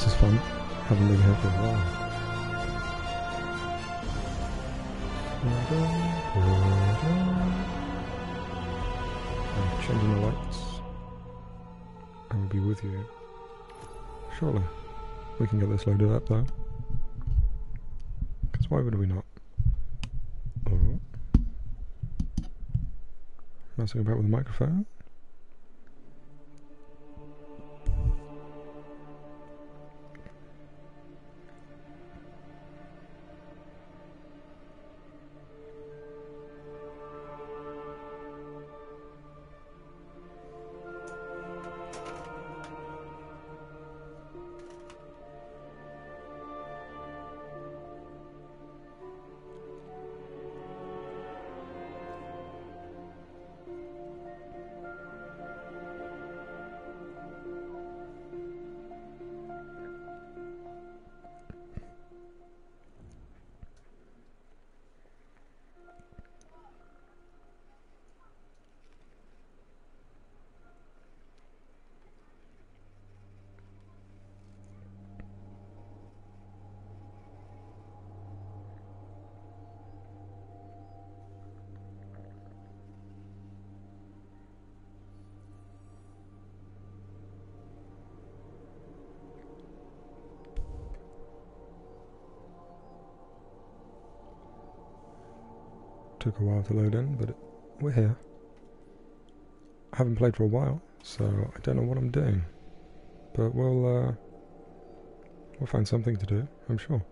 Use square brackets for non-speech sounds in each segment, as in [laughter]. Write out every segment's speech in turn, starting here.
this is fun. Haven't been here for a while. I'm changing the lights. I will be with you. Surely. We can get this loaded up though. Because why would we not? Oh. Messing about with the microphone. A while to load in, but we're here. I haven't played for a while, so I don't know what I'm doing. But we'll, uh, we'll find something to do, I'm sure.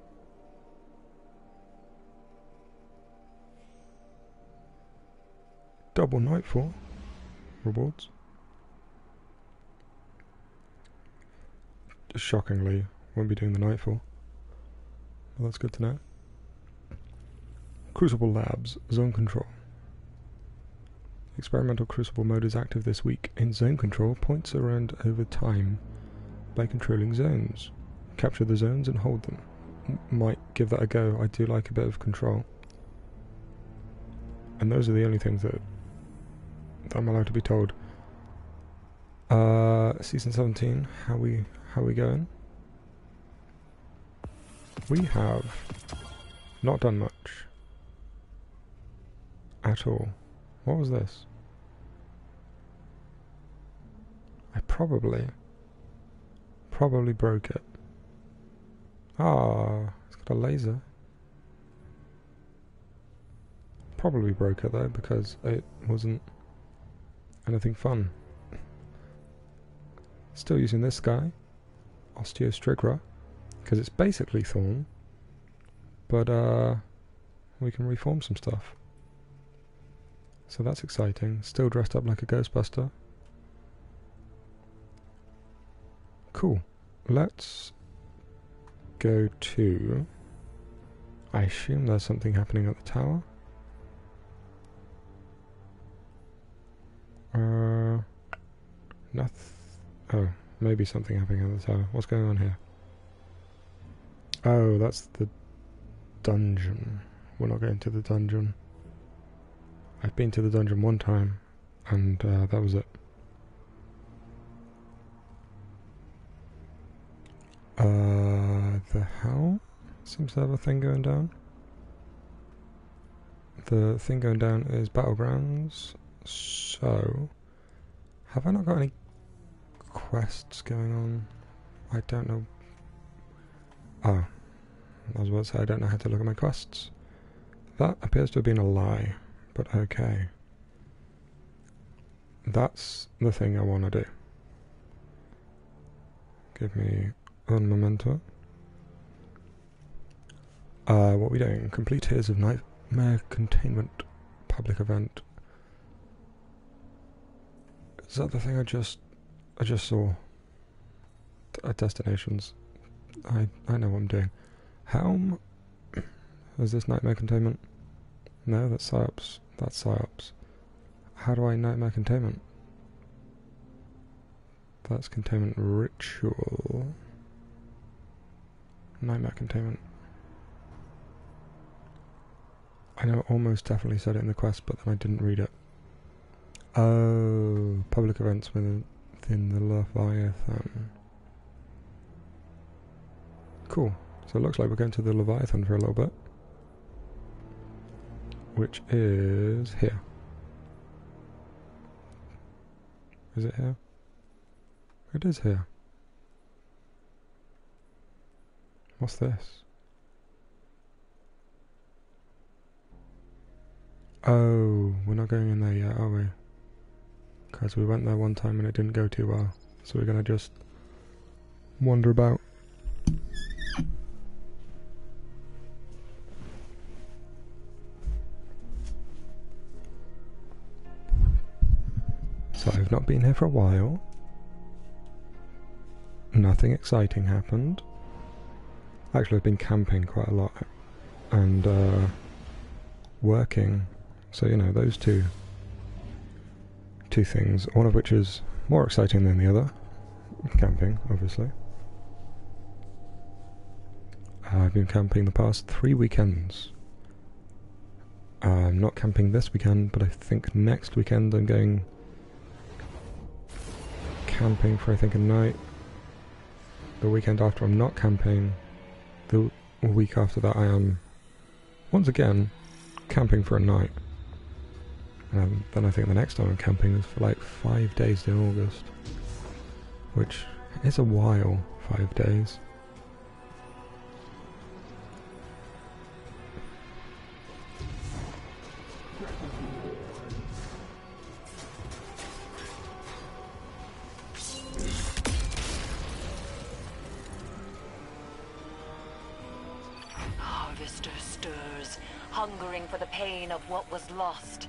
Double Nightfall rewards. Shockingly, won't be doing the Nightfall. Well, that's good to know. Crucible Labs, Zone Control. Experimental Crucible mode is active this week. In Zone Control, points around over time by controlling zones. Capture the zones and hold them. M might give that a go. I do like a bit of control. And those are the only things that, that I'm allowed to be told. Uh, season 17, how we how we going? We have not done much at all. What was this? I probably, probably broke it. Ah, it's got a laser. Probably broke it though because it wasn't anything fun. Still using this guy, Osteo Striga, because it's basically Thorn, but uh, we can reform some stuff. So that's exciting. Still dressed up like a Ghostbuster. Cool. Let's go to... I assume there's something happening at the tower. Uh, nothing. Oh, maybe something happening at the tower. What's going on here? Oh, that's the dungeon. We're not going to the dungeon. I've been to the dungeon one time, and uh, that was it. Uh, the hell seems to have a thing going down. The thing going down is battlegrounds. So, have I not got any quests going on? I don't know. Oh, I was about to say I don't know how to look at my quests. That appears to have been a lie but okay. That's the thing I want to do. Give me one memento. Uh, what are we doing? Complete Tears of Nightmare Containment public event. Is that the thing I just I just saw? At destinations. I I know what I'm doing. Helm. [clears throat] Is this nightmare containment? No, that's psyops. That's psyops. How do I nightmare containment? That's containment ritual. Nightmare containment. I know almost definitely said it in the quest, but then I didn't read it. Oh, public events within the Leviathan. cool. So it looks like we're going to the Leviathan for a little bit. Which is here. Is it here? It is here. What's this? Oh, we're not going in there yet, are we? Because we went there one time and it didn't go too well. So we're gonna just wander about. I've not been here for a while. Nothing exciting happened. Actually, I've been camping quite a lot and uh, working. So you know those two two things. One of which is more exciting than the other. Camping, obviously. I've been camping the past three weekends. I'm not camping this weekend, but I think next weekend I'm going camping for I think a night. The weekend after I'm not camping. The week after that I am once again camping for a night. And then I think the next time I'm camping is for like five days in August. Which is a while, five days. Was lost.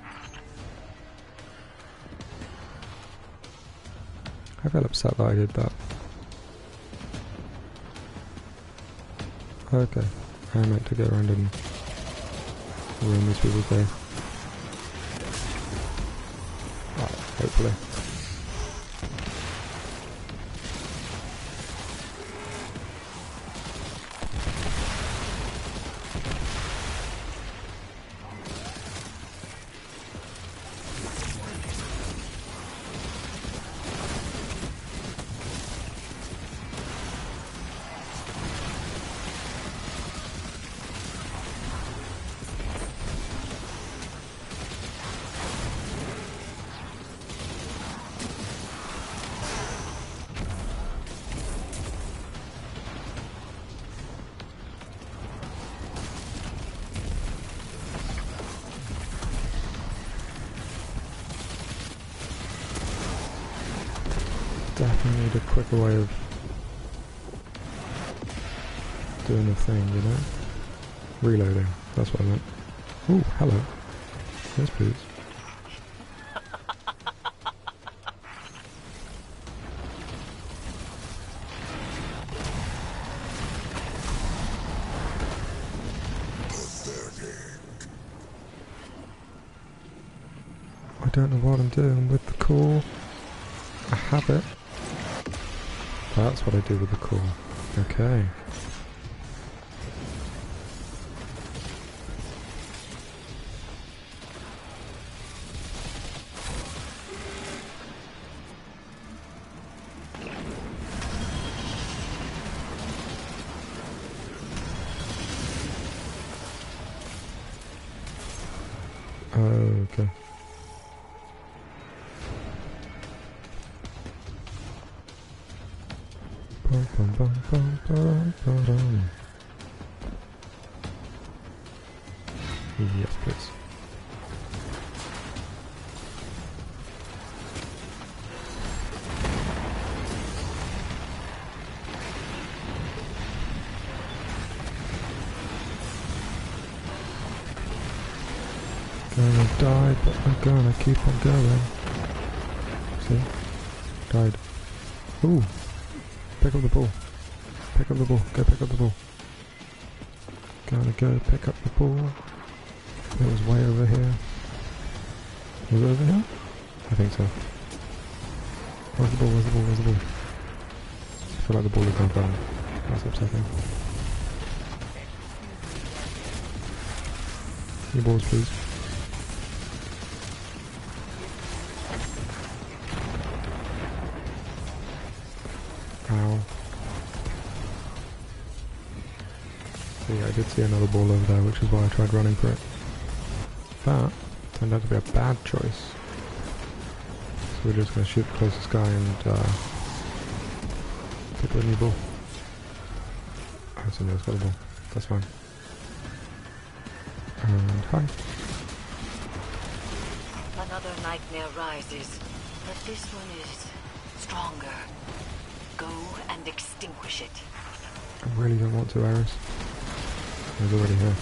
I felt upset that I did that. Okay, I meant to go around and ruin these people's day. Well, hopefully. Hello. Yes, please. I don't know what I'm doing with the core. I have it. That's what I do with the core. Okay. Okay. See, I did see another ball over there, which is why I tried running for it. That turned out to be a bad choice. So we're just going to shoot the closest guy and uh, pick the new ball. Oh, somebody's got a ball. That's fine. And hi. Another nightmare rises, but this one is stronger. Go and extinguish it. I really don't want to, Eris. He's already here.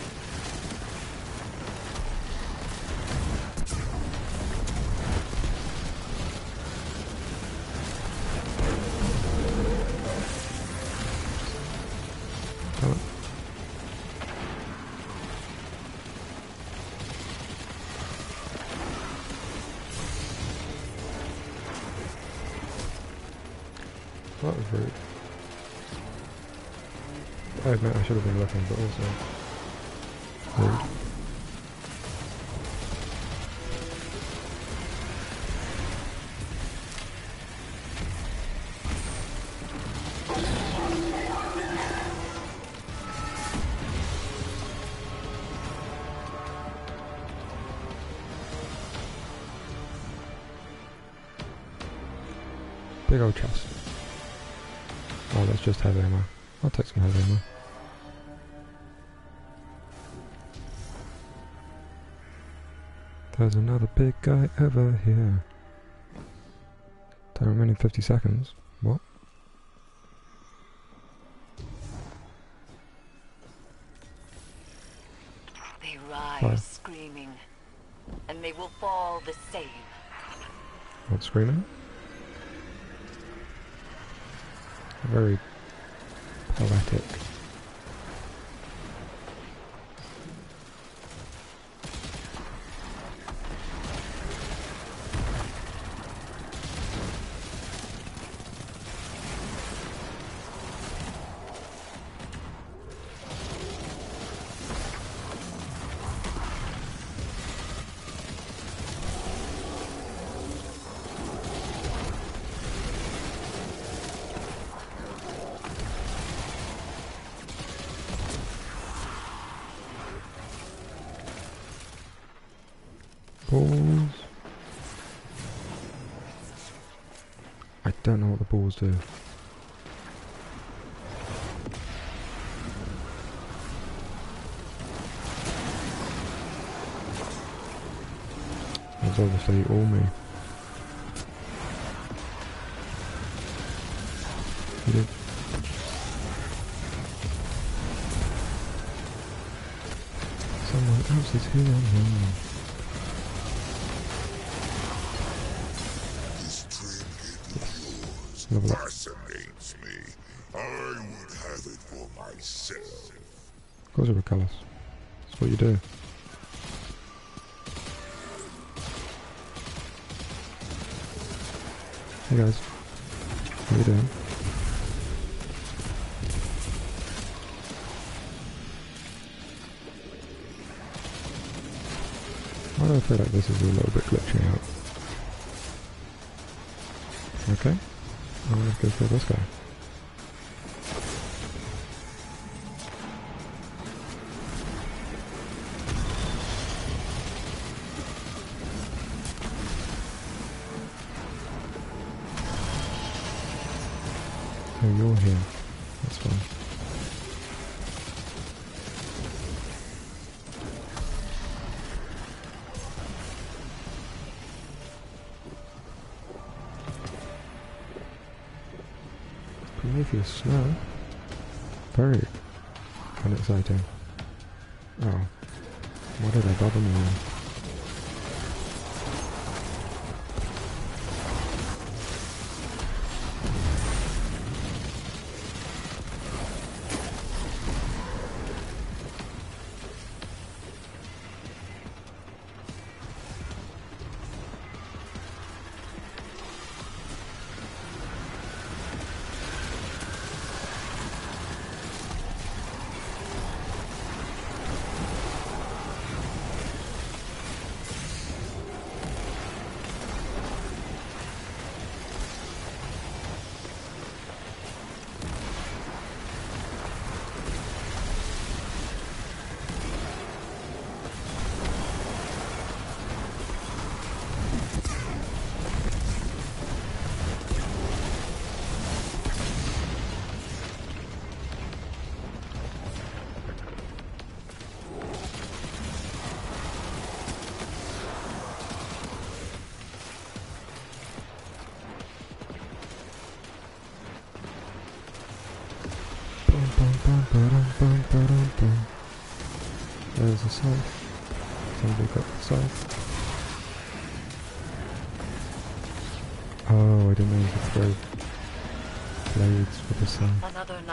That was rude. I admit I should have been looking, but also Big old chest. Oh, that's just heavy ammo. I'll take some heavy ammo. There's another big guy over here. Time remaining 50 seconds. What? They rise screaming, and they will fall the same. Not screaming? Very poetic. Balls. I don't know what the balls do. That's obviously all me. You. Someone else is here on me. Myself. Of course you were callous. That's what you do. Hey guys. How you doing? Why do I feel like this is a little bit glitching out? Okay. I'm gonna go for this guy.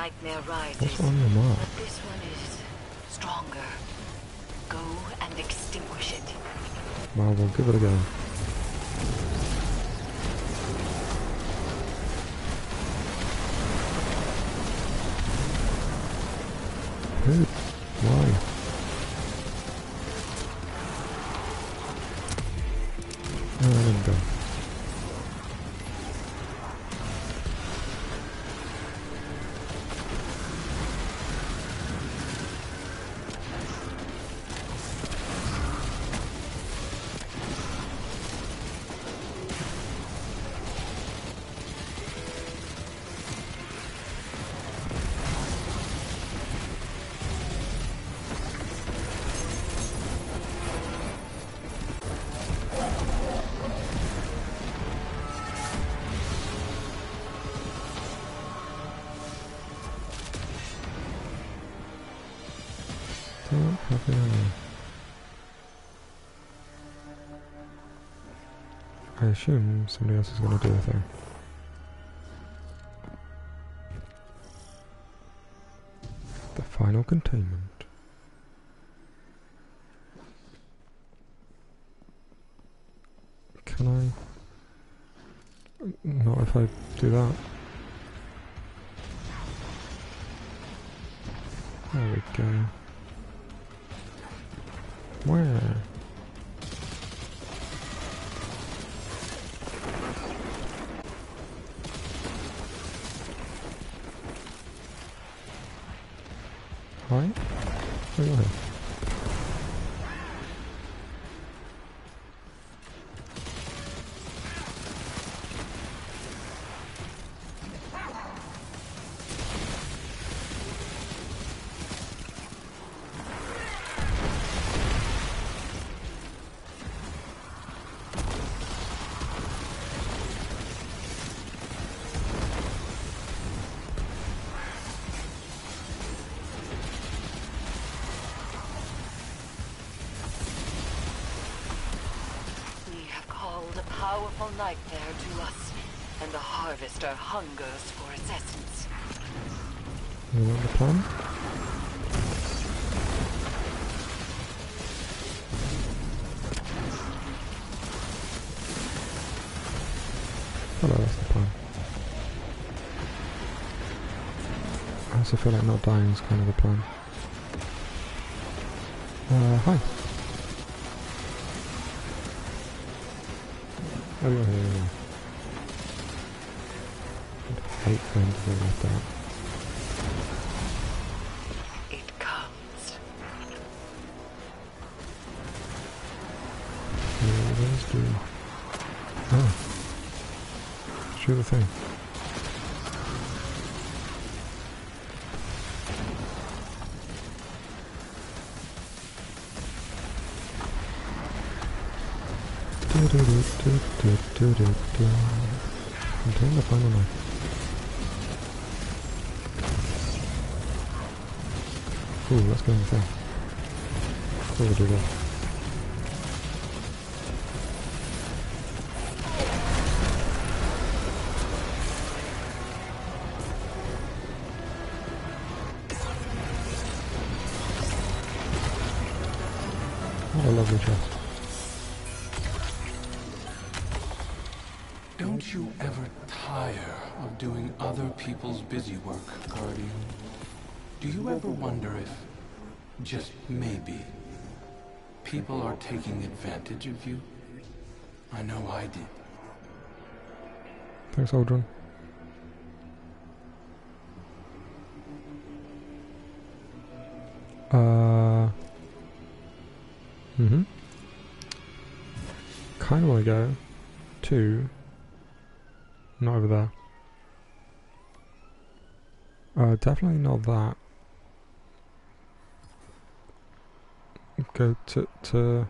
Nightmare rises. What's on your mark? But this one is stronger. Go and extinguish it. Well, we'll give it a go. Hmm. I assume somebody else is going to do a thing. The final containment. Can I? Not if I do that. There we go. Where? I feel like not dying is kind of the plan. Uh, hi. Oh, you're here. Busy work, Guardian? Do you ever wonder if, just maybe, people are taking advantage of you? I know I did. Thanks, Aldrin. Uh. Mm hmm. Kind of want to go definitely not that. Go to, to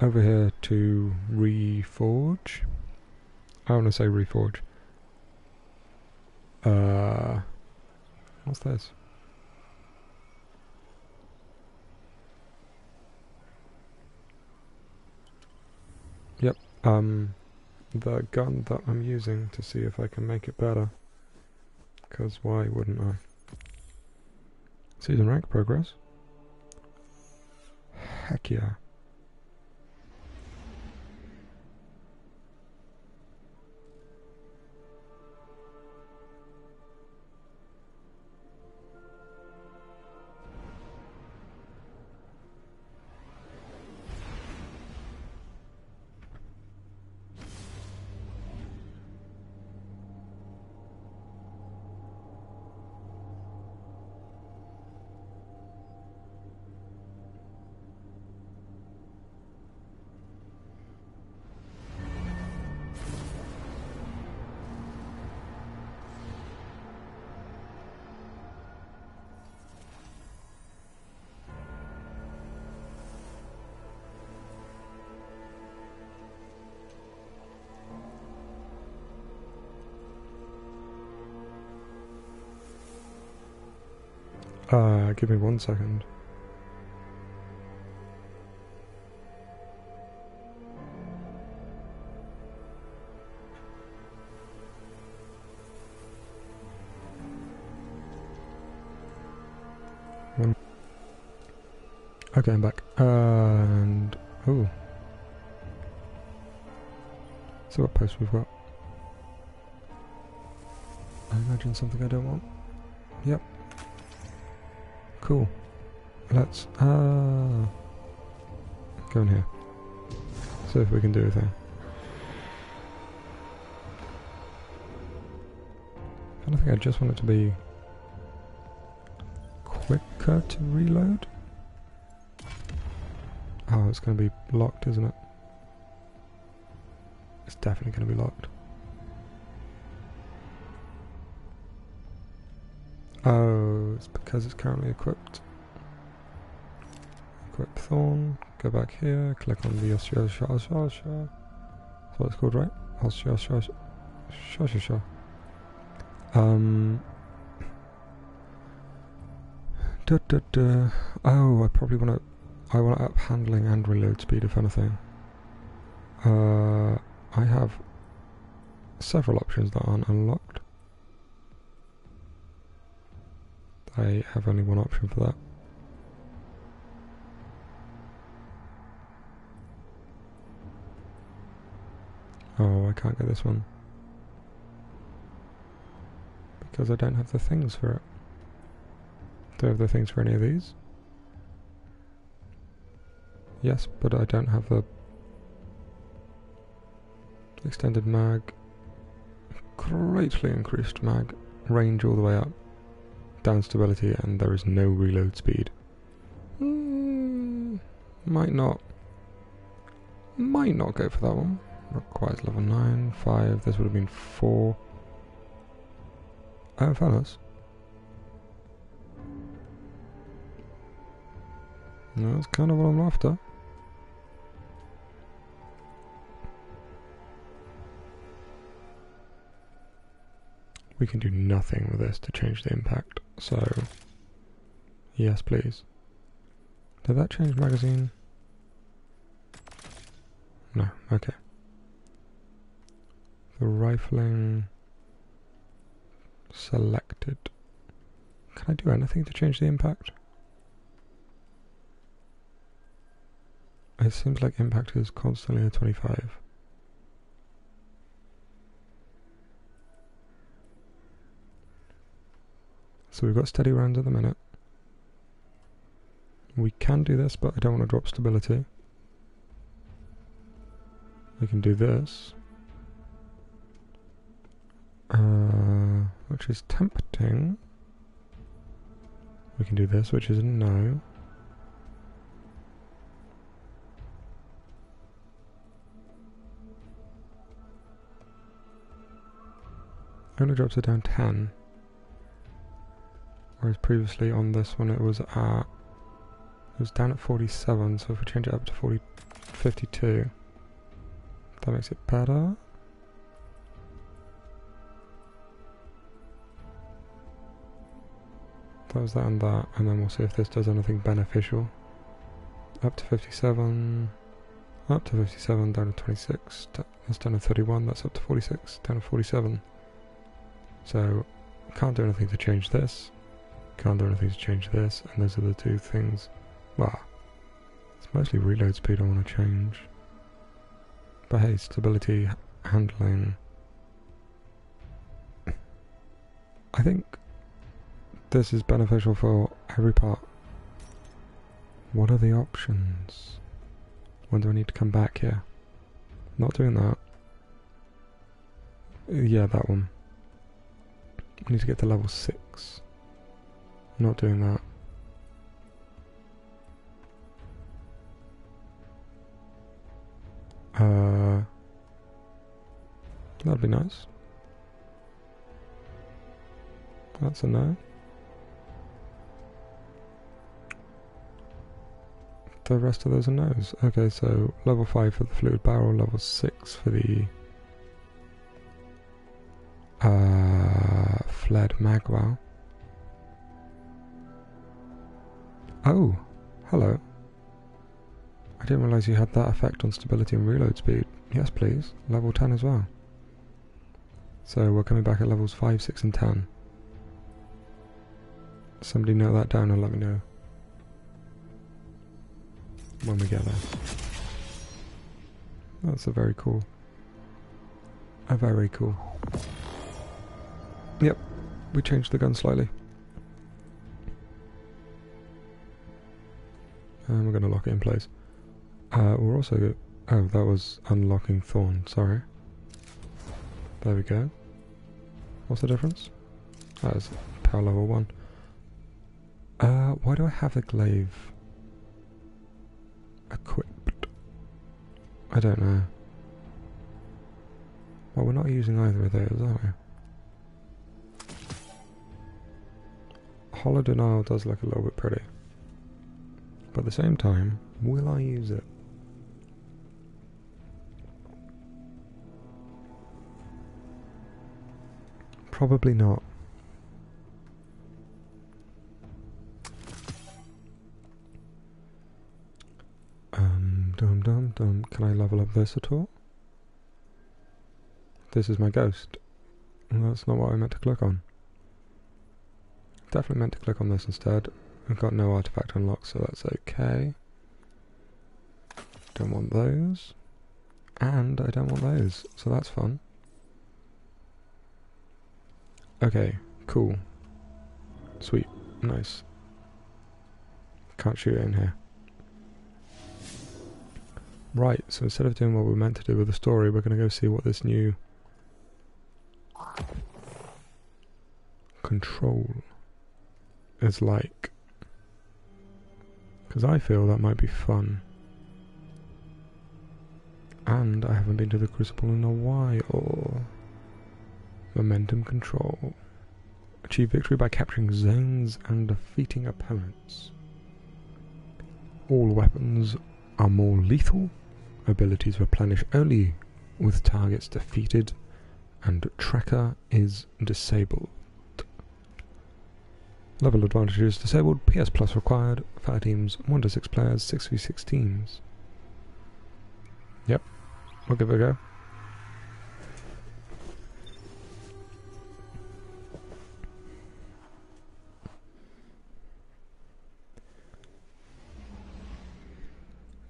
over here to reforge. I want to say reforge. Uh, what's this? Yep, um, the gun that I'm using to see if I can make it better. Because why wouldn't I? Season rank progress. [sighs] Heck yeah. Uh, give me one second. Okay, I'm back. And oh, so what post we've got? I imagine something I don't want. Yep. Cool. Let's uh go in here. See if we can do anything. I think I just want it to be quicker to reload. Oh, it's going to be locked, isn't it? It's definitely going to be locked. It's because it's currently equipped. Equip Thorn, go back here, click on the Shah. That's what it's called, right? Shah. Um. [sighs] Oh, I probably want to. I want to up handling and reload speed, if anything. Uh, I have several options that aren't unlocked. I have only one option for that. Oh, I can't get this one. Because I don't have the things for it. Do I have the things for any of these? Yes, but I don't have the extended mag. Greatly increased mag. Range all the way up down stability and there is no reload speed. Mm, might not. Might not go for that one. Requires level 9, 5, this would have been 4. Oh, fellas. That's kind of what I'm after. We can do nothing with this to change the impact. So, yes, please. Did that change magazine? No, okay. The rifling selected. Can I do anything to change the impact? It seems like impact is constantly at 25. So we've got steady rounds at the minute. We can do this, but I don't want to drop stability. We can do this. Uh, which is tempting. We can do this, which is a no. Only drops it down 10. Whereas previously on this one it was at it was down at 47, so if we change it up to 40, 52, that makes it better. That was that and that, and then we'll see if this does anything beneficial. Up to 57. Up to 57, down to 26. That's down to 31. That's up to 46, down to 47. So, can't do anything to change this. Can't do anything to change this. And those are the two things. Well, it's mostly reload speed I want to change. But hey, stability, handling. [coughs] I think this is beneficial for every part. What are the options? When do I need to come back here? Not doing that. Yeah, that one. I need to get to level 6. Not doing that. Uh, that'd be nice. That's a no. The rest of those are no's. Okay, so level 5 for the fluted barrel, level 6 for the uh, flared magwell. Oh, hello. I didn't realise you had that effect on stability and reload speed. Yes, please. Level 10 as well. So we're coming back at levels 5, 6 and 10. Somebody note that down and let me know when we get there. That's a very cool. A very cool. Yep, we changed the gun slightly. We're going to lock it in place. Uh, we're also... Oh, that was unlocking Thorn, sorry. There we go. What's the difference? That is power level 1. Uh, why do I have the glaive equipped? I don't know. Well, we're not using either of those, are we? Hollow Denial does look a little bit pretty. But at the same time, will I use it? Probably not. Um, dum dum dum. Can I level up this at all? This is my ghost. That's not what I meant to click on. Definitely meant to click on this instead. I've got no artifact unlocked, so that's okay. Don't want those. And I don't want those, so that's fun. Okay, cool. Sweet, nice. Can't shoot it in here. Right, so instead of doing what we are meant to do with the story, we're going to go see what this new control is like. Because I feel that might be fun. And I haven't been to the Crucible in a while. Momentum control. Achieve victory by capturing zones and defeating opponents. All weapons are more lethal. Abilities replenish only with targets defeated. And tracker is disabled. Level advantages disabled, PS plus required, fire teams, 1 to 6 players, 6v6 teams. Yep, we'll give it a go.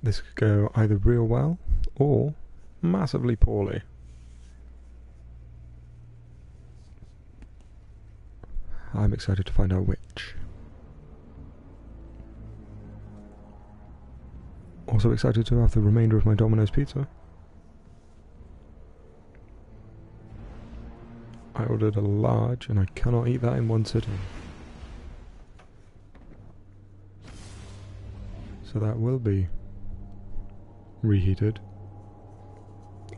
This could go either real well or massively poorly. I'm excited to find out which. Also excited to have the remainder of my Domino's pizza. I ordered a large and I cannot eat that in one sitting. So that will be reheated.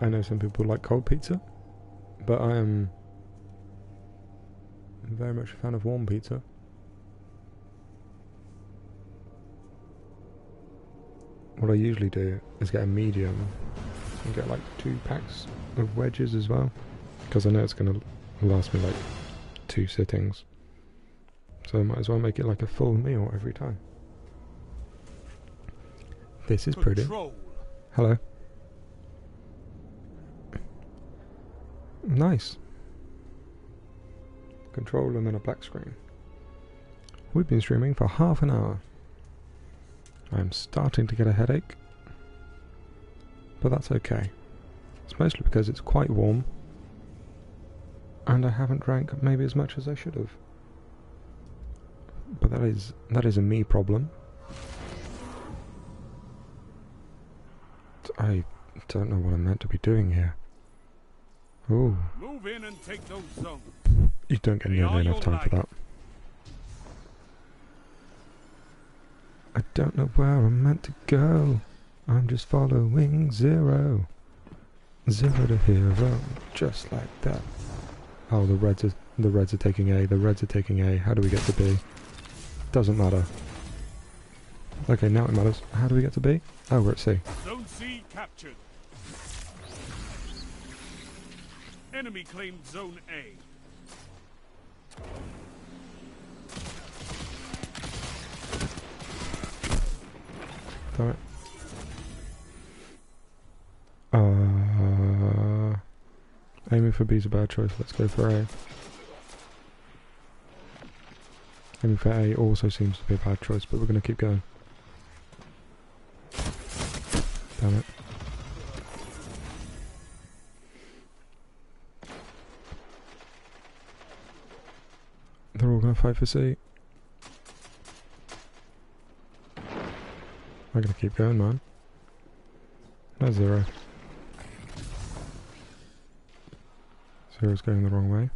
I know some people like cold pizza, but I am I'm very much a fan of warm pizza. What I usually do is get a medium and get like two packs of wedges as well because I know it's going to last me like two sittings. So I might as well make it like a full meal every time. This is pretty. Hello. Nice. Control and then a black screen. We've been streaming for half an hour. I'm starting to get a headache. But that's okay. It's mostly because it's quite warm. And I haven't drank maybe as much as I should have. But that is that is a me problem. I don't know what I'm meant to be doing here. Ooh, Move in and take those zones. You don't get nearly enough time for that. I don't know where I'm meant to go. I'm just following zero. Zero to hero, just like that. Oh, the reds are the reds are taking A. The reds are taking A. How do we get to B? Doesn't matter. Okay, now it matters. How do we get to B? Oh, we're at C. Zone C captured. Enemy claimed Zone A. Damn it. Uh, aiming for B is a bad choice. Let's go for A. Aiming for A also seems to be a bad choice, but we're going to keep going. Damn it. They're all going to fight for C. I'm gonna keep going, man. That's zero. Zero's going the wrong way.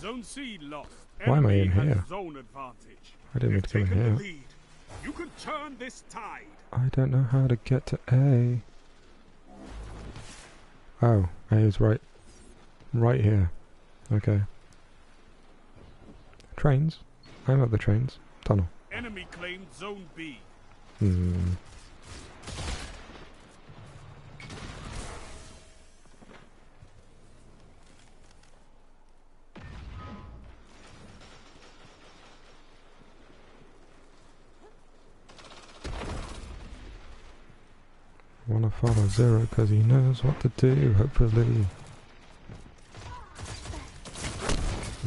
Zone C lost. Why am I in here? I didn't need to come in here. You can turn this tide. I don't know how to get to A. Oh, A is right. Right here. Okay. Trains. I'm at the trains. Tunnel. Enemy claimed Zone B. Hmm. Wanna follow Zero because he knows what to do, hopefully.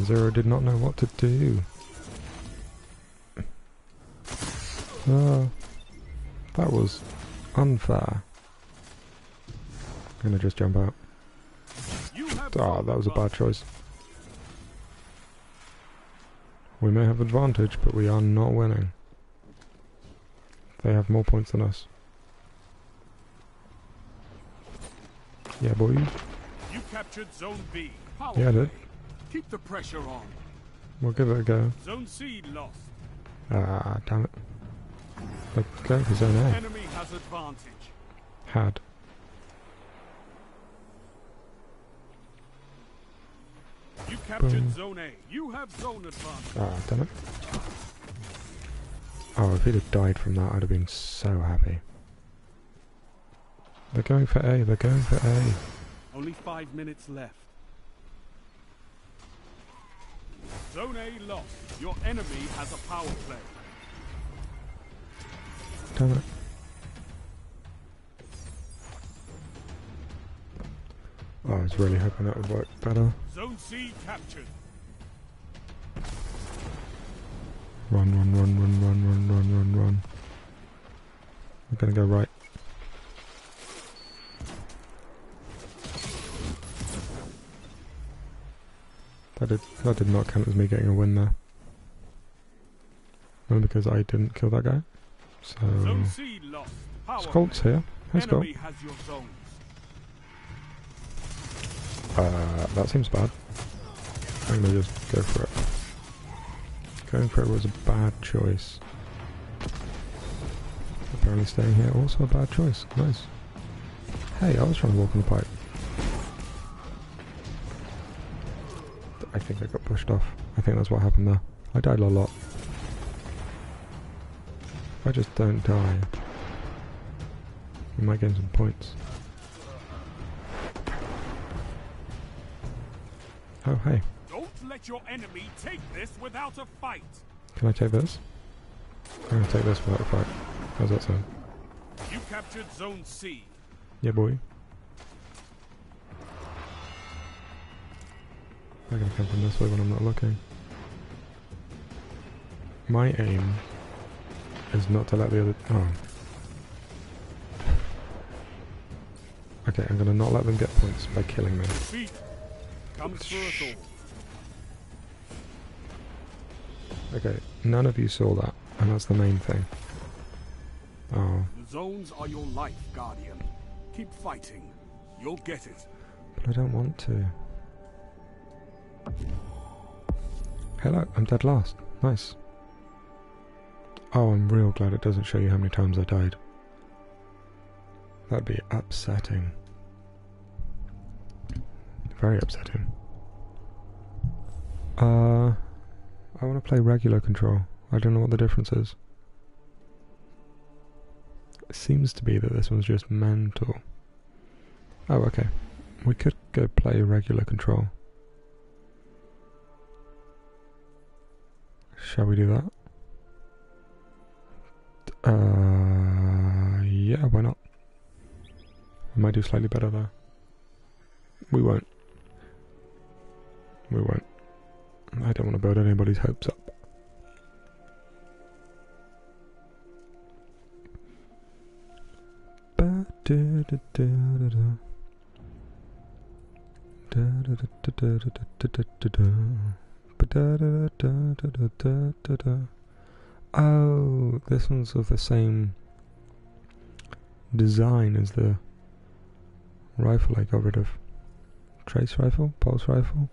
Zero did not know what to do. Oh, that was unfair. I'm gonna just jump out. Ah, zone that was a bad choice. We may have advantage, but we are not winning. They have more points than us. Yeah, boys. You captured Zone B. Yeah, I did. Keep the pressure on. We'll give it a go. Zone C lost. Ah, damn it. Let's go for zone A. Enemy has advantage. Had. You captured Boom. Zone A. You have zone advantage. Ah, damn it. Oh, if he'd have died from that, I'd have been so happy. They're going for A, they're going for A. Only five minutes left. Zone A lost. Your enemy has a power play. Damn it. Oh, I was really hoping that would work better. Zone C captured. Run, run, run, run, run, run, run, run, run. I'm gonna go right. That did, that did not count as me getting a win there. Only because I didn't kill that guy. So... Zone C lost. Power here. Hey, Scolt. Enemy has your zones. Uh, that seems bad. I'm gonna just go for it. Going for it was a bad choice. Apparently staying here also a bad choice. Nice. Hey, I was trying to walk on the pipe. I think I got pushed off. I think that's what happened there. I died a lot. If I just don't die, we might gain some points. Oh, hey. Don't let your enemy take this without a fight. Can I take this? I'm gonna take this without a fight. How's that sound? You captured Zone C. Yeah, boy. They're gonna come from this way when I'm not looking. My aim is not to let the other. Oh. Okay, I'm gonna not let them get points by killing me. Defeat comes for us all. Okay, none of you saw that, and that's the main thing. Oh, The zones are your life, Guardian. Keep fighting. You'll get it. but I don't want to. Hello, I'm dead last. Nice. Oh, I'm real glad it doesn't show you how many times I died. That'd be upsetting. Very upsetting. Uh, I want to play regular control. I don't know what the difference is. It seems to be that this one's just mental. Oh, okay. We could go play regular control. Shall we do that? Uh, yeah, why not? We might do slightly better though. We won't. We won't. I don't want to build anybody's hopes up da da da da da da da da. Oh, this one's of the same design as the rifle I got rid of. Trace rifle, pulse rifle,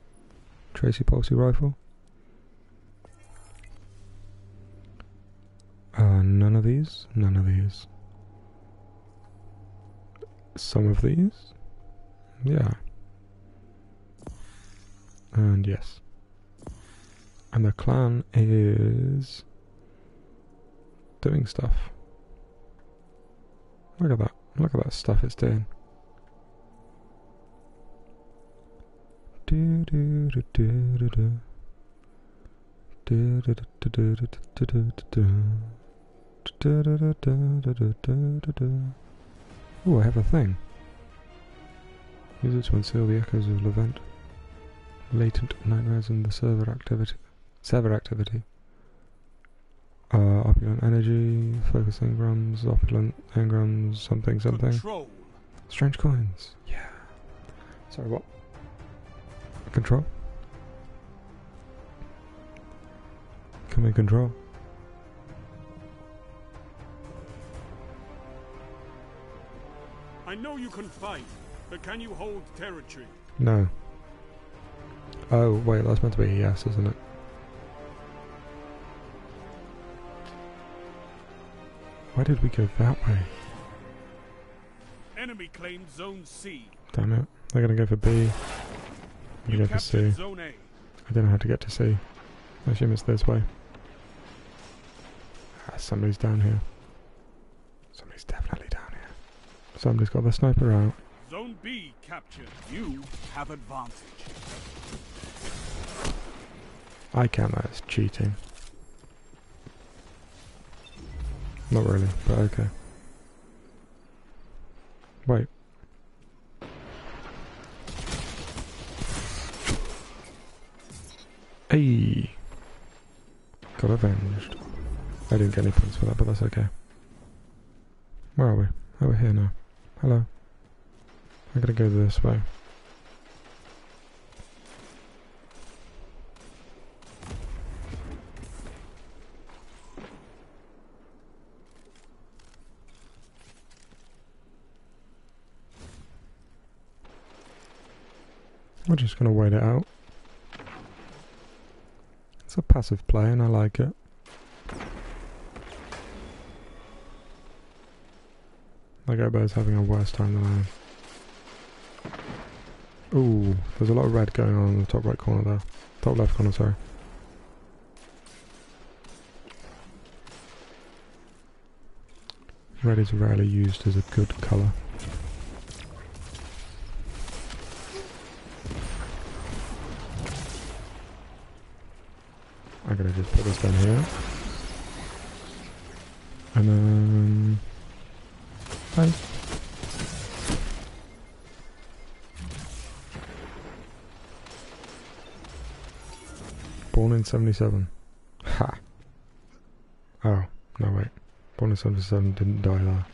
Tracy Pulsey rifle. Uh, none of these, none of these. Some of these? Yeah. And yes. And the clan is doing stuff. Look at that. Look at that stuff it's doing. Do do do do do do. Do do do do do do do do do. Do do do do do. Ooh, I have a thing. Use it to unseal the echoes of Levent. Latent nightmares in the server activity. Server activity. Uh, opulent energy, focus engrams, opulent engrams, something, something. Control. Strange coins. Yeah. Sorry, what? Control? Can we control? I know you can fight, but can you hold territory? No. Oh, wait, that's meant to be a yes, isn't it? Why did we go that way? Enemy claimed Zone C. Damn it. They're gonna go for B. I'm You go for C. Zone A. I don't know how to get to C. I assume it's this way. Ah, somebody's down here. Somebody's definitely down here. Somebody's got the sniper out. Zone B captured. You have advantage. I count that as cheating. Not really, but okay. Wait. Hey! Got avenged. I didn't get any points for that, but that's okay. Where are we? Oh, we're here now. Hello. I gotta go this way. We're just gonna wait it out. It's a passive play and I like it. Like everybody's having a worse time than I am. Ooh, there's a lot of red going on in the top right corner there. Top left corner, sorry. Red is rarely used as a good colour. I'm gonna just put this down here. And then... Hi. in 77. Ha! Oh, no wait. Born in 77 didn't die there.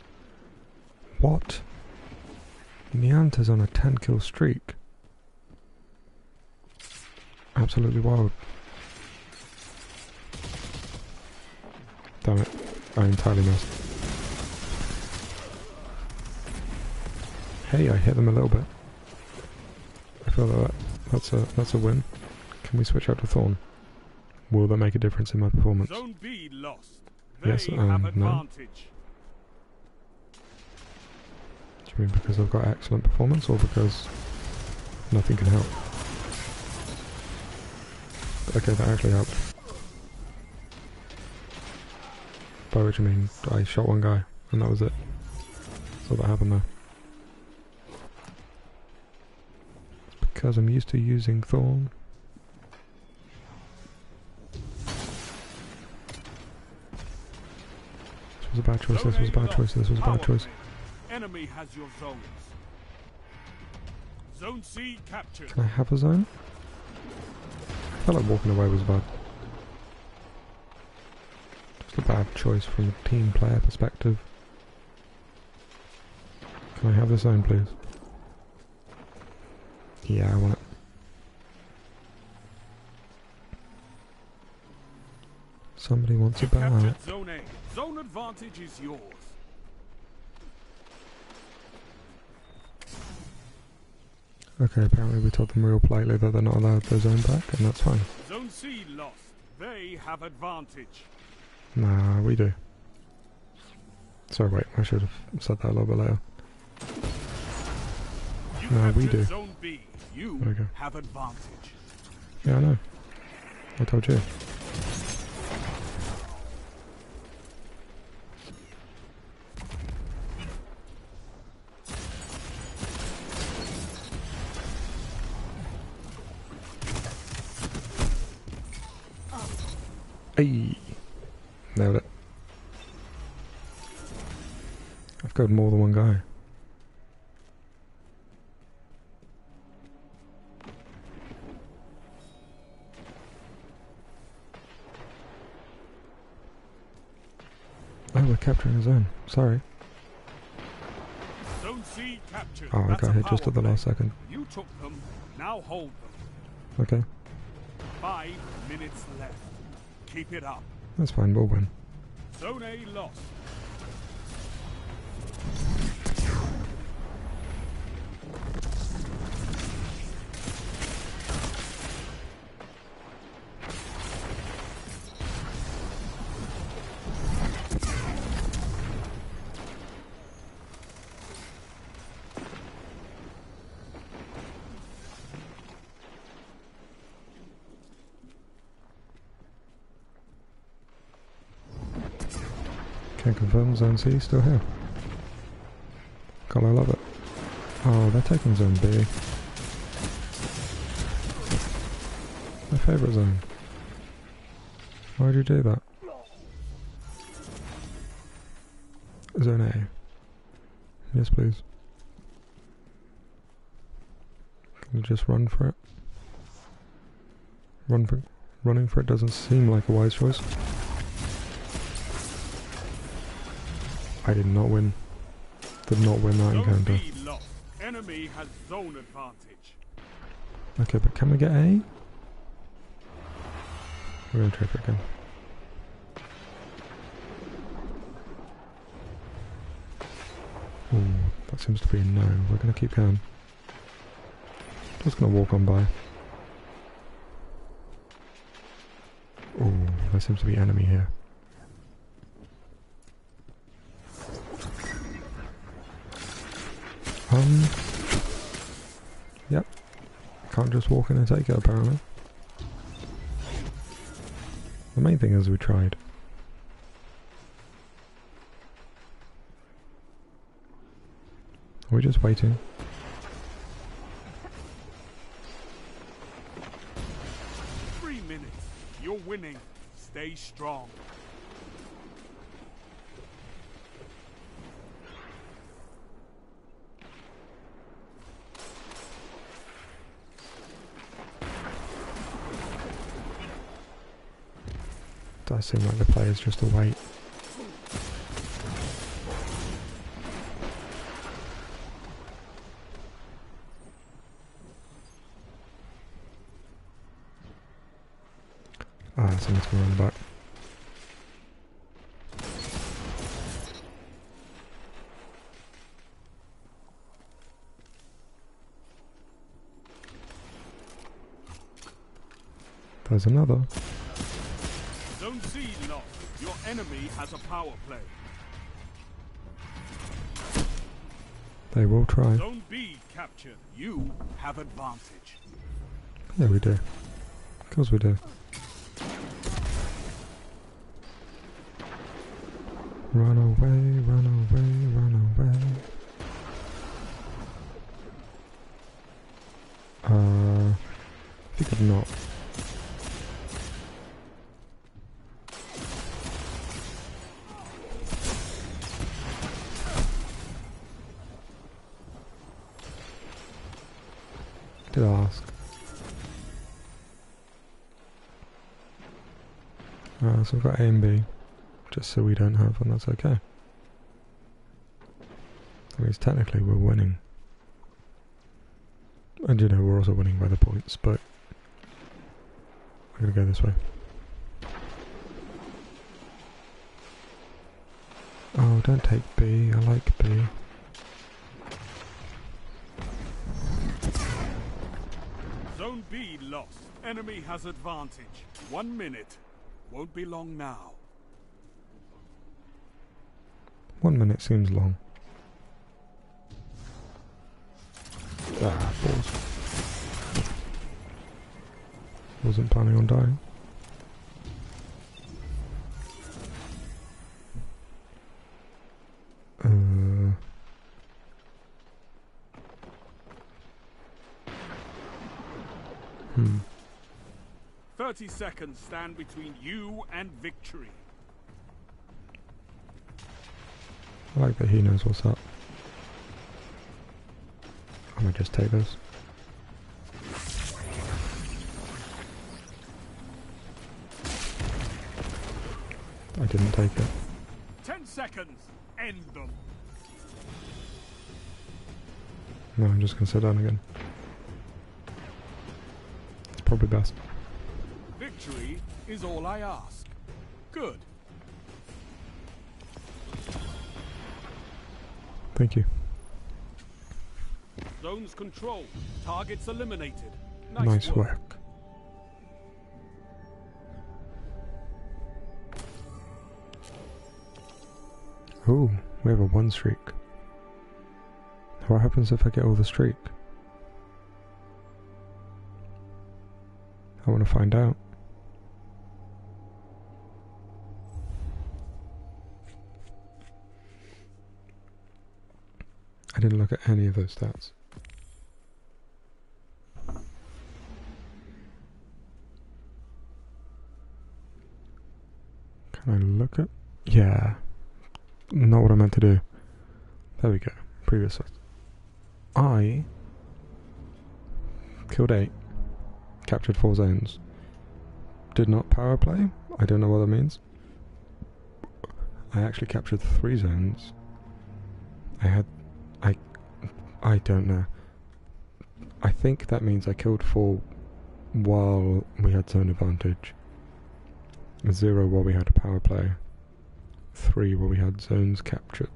What? Neanta's on a 10 kill streak. Absolutely wild. Damn it. I entirely missed. Hey, I hit them a little bit. I feel that that's a that's a win. Can we switch out to Thorn? Will that make a difference in my performance? Zone B lost. They Yes, have um, no. Do you mean because I've got excellent performance or because nothing can help? Okay, that actually helped. By which I mean, I shot one guy, and that was it. So that happened there. It's because I'm used to using Thorn. This was a bad choice, this was a bad choice, this was a bad choice. Enemy has your zones. Zone C captured. Can I have a zone? I felt like walking away was bad. A bad choice from a team player perspective. Can I have the zone, please? Yeah, I want it. Somebody wants it back. Zone A. Zone advantage is yours. Okay, apparently we told them real politely that they're not allowed their zone back, and that's fine. Zone C lost. They have advantage. Nah, we do. Sorry, wait, I should have said that a little bit later. You No, we do. You There we go. have advantage. Yeah, I know. I told you. Hey, nailed it. I've got more than one guy. Oh, we're capturing a zone. Sorry. Zone C captured. Oh, I got hit just at the last second. You took them. Now hold them. Okay, Five minutes left. Keep it up. That's fine. We'll win. Zone A lost. Confirm Zone C still here. God, I love it. Oh, they're taking Zone B. My favourite zone. Why'd you do that? Zone A. Yes, please. Can you just run for it? Run for running for it doesn't seem like a wise choice. I did not win. Did not win that encounter. Enemy has zone advantage. Okay, but can we get A? We're gonna try for again. Ooh, that seems to be a no. We're gonna keep going. Just gonna walk on by. Ooh, there seems to be enemy here. Um. Yep. Can't just walk in and take it apparently. The main thing is we tried. We're we just waiting? Three minutes. You're winning. Stay strong. Does seem like the player's just a wait. Ah, someone's gonna run back. There's another. A power play. They will try. Zone B captured. You have advantage. Yeah, we do. Of course we do. We've got A and B, just so we don't have, and that's okay. That means technically we're winning. And you know, we're also winning by the points, but we're gonna go this way. Oh, don't take B, I like B. Zone B lost. Enemy has advantage. One minute. Won't be long now. One minute seems long. Ah, balls. Wasn't planning on dying. Seconds stand between you and victory. I like that he knows what's up. I'm gonna just take this. I didn't take it. 10 seconds. End them. No, I'm just gonna sit down again. It's probably best. Is all I ask. Good. Thank you. Zones controlled. Targets eliminated. Nice, Nice work. work. Ooh, we have a one streak. What happens if I get all the streak? I want to find out. I didn't at any of those stats. Can I look at? Yeah. Not what I meant to do. There we go. Previous. I killed eight, captured four zones. Did not power play. I don't know what that means. I actually captured three zones. I had, I don't know. I think that means I killed four while we had zone advantage. Zero while we had a power play. Three while we had zones captured.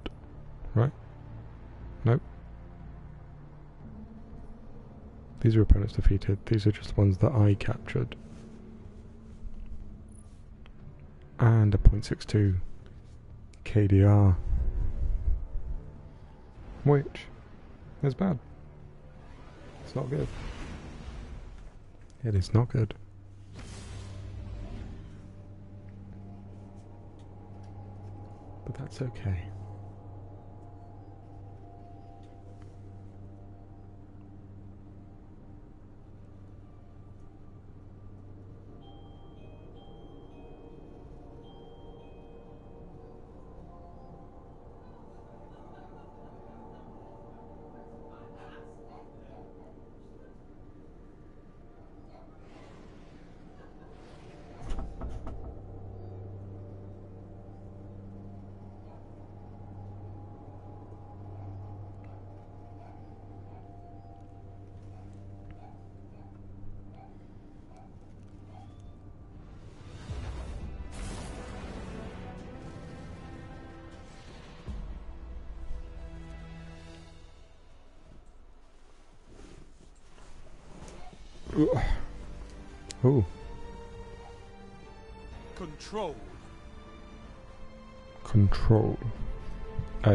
Right? Nope. These are opponents defeated. These are just the ones that I captured. And a .62 KDR. Which is bad. It's not good. It is not good. But that's okay.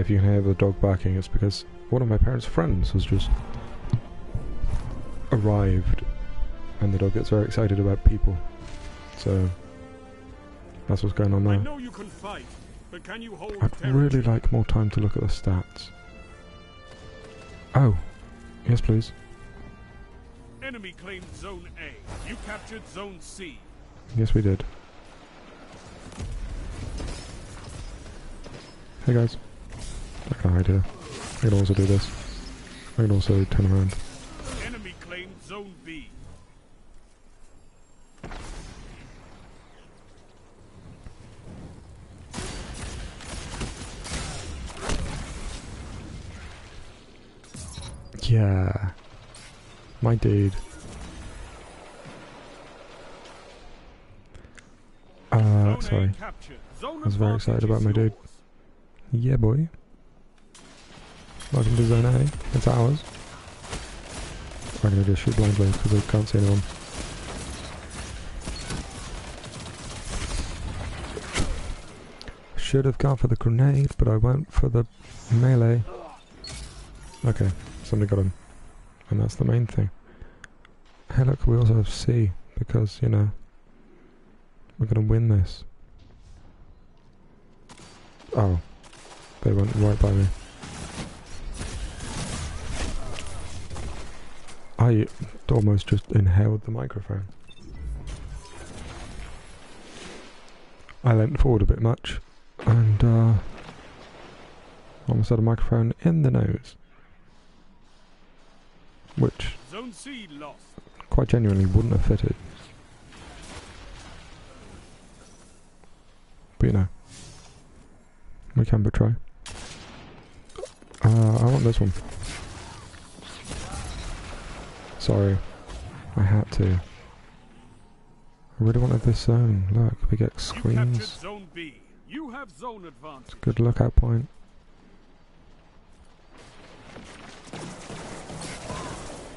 If you can hear the dog barking, it's because one of my parents' friends has just arrived, and the dog gets very excited about people. So that's what's going on I there. know you can fight, but can you hold I'd territory? really like more time to look at the stats. Oh, yes, please. Enemy claimed Zone A. You captured Zone C. Yes, we did. Hey guys. I can hide here. I can also do this. I can also turn around. Enemy claimed Zone B. Yeah. My dude. Uh, sorry. A captured. Zone I was very excited about my dude. Yeah, boy. Welcome to Zone A. It's ours. I'm gonna just shoot blindly because I can't see anyone. Should have gone for the grenade, but I went for the melee. Okay, somebody got him. And that's the main thing. Hey look, we also have C, because, you know, we're gonna win this. Oh, they went right by me. I almost just inhaled the microphone. I leant forward a bit much and uh, almost had a microphone in the nose. Which Zone C lost. quite genuinely wouldn't have fitted. But you know, we can but try. Uh, I want this one. Sorry, I had to. I really wanted this zone. Look, we get screens. Zone B. You have zone advantage. Good lookout point.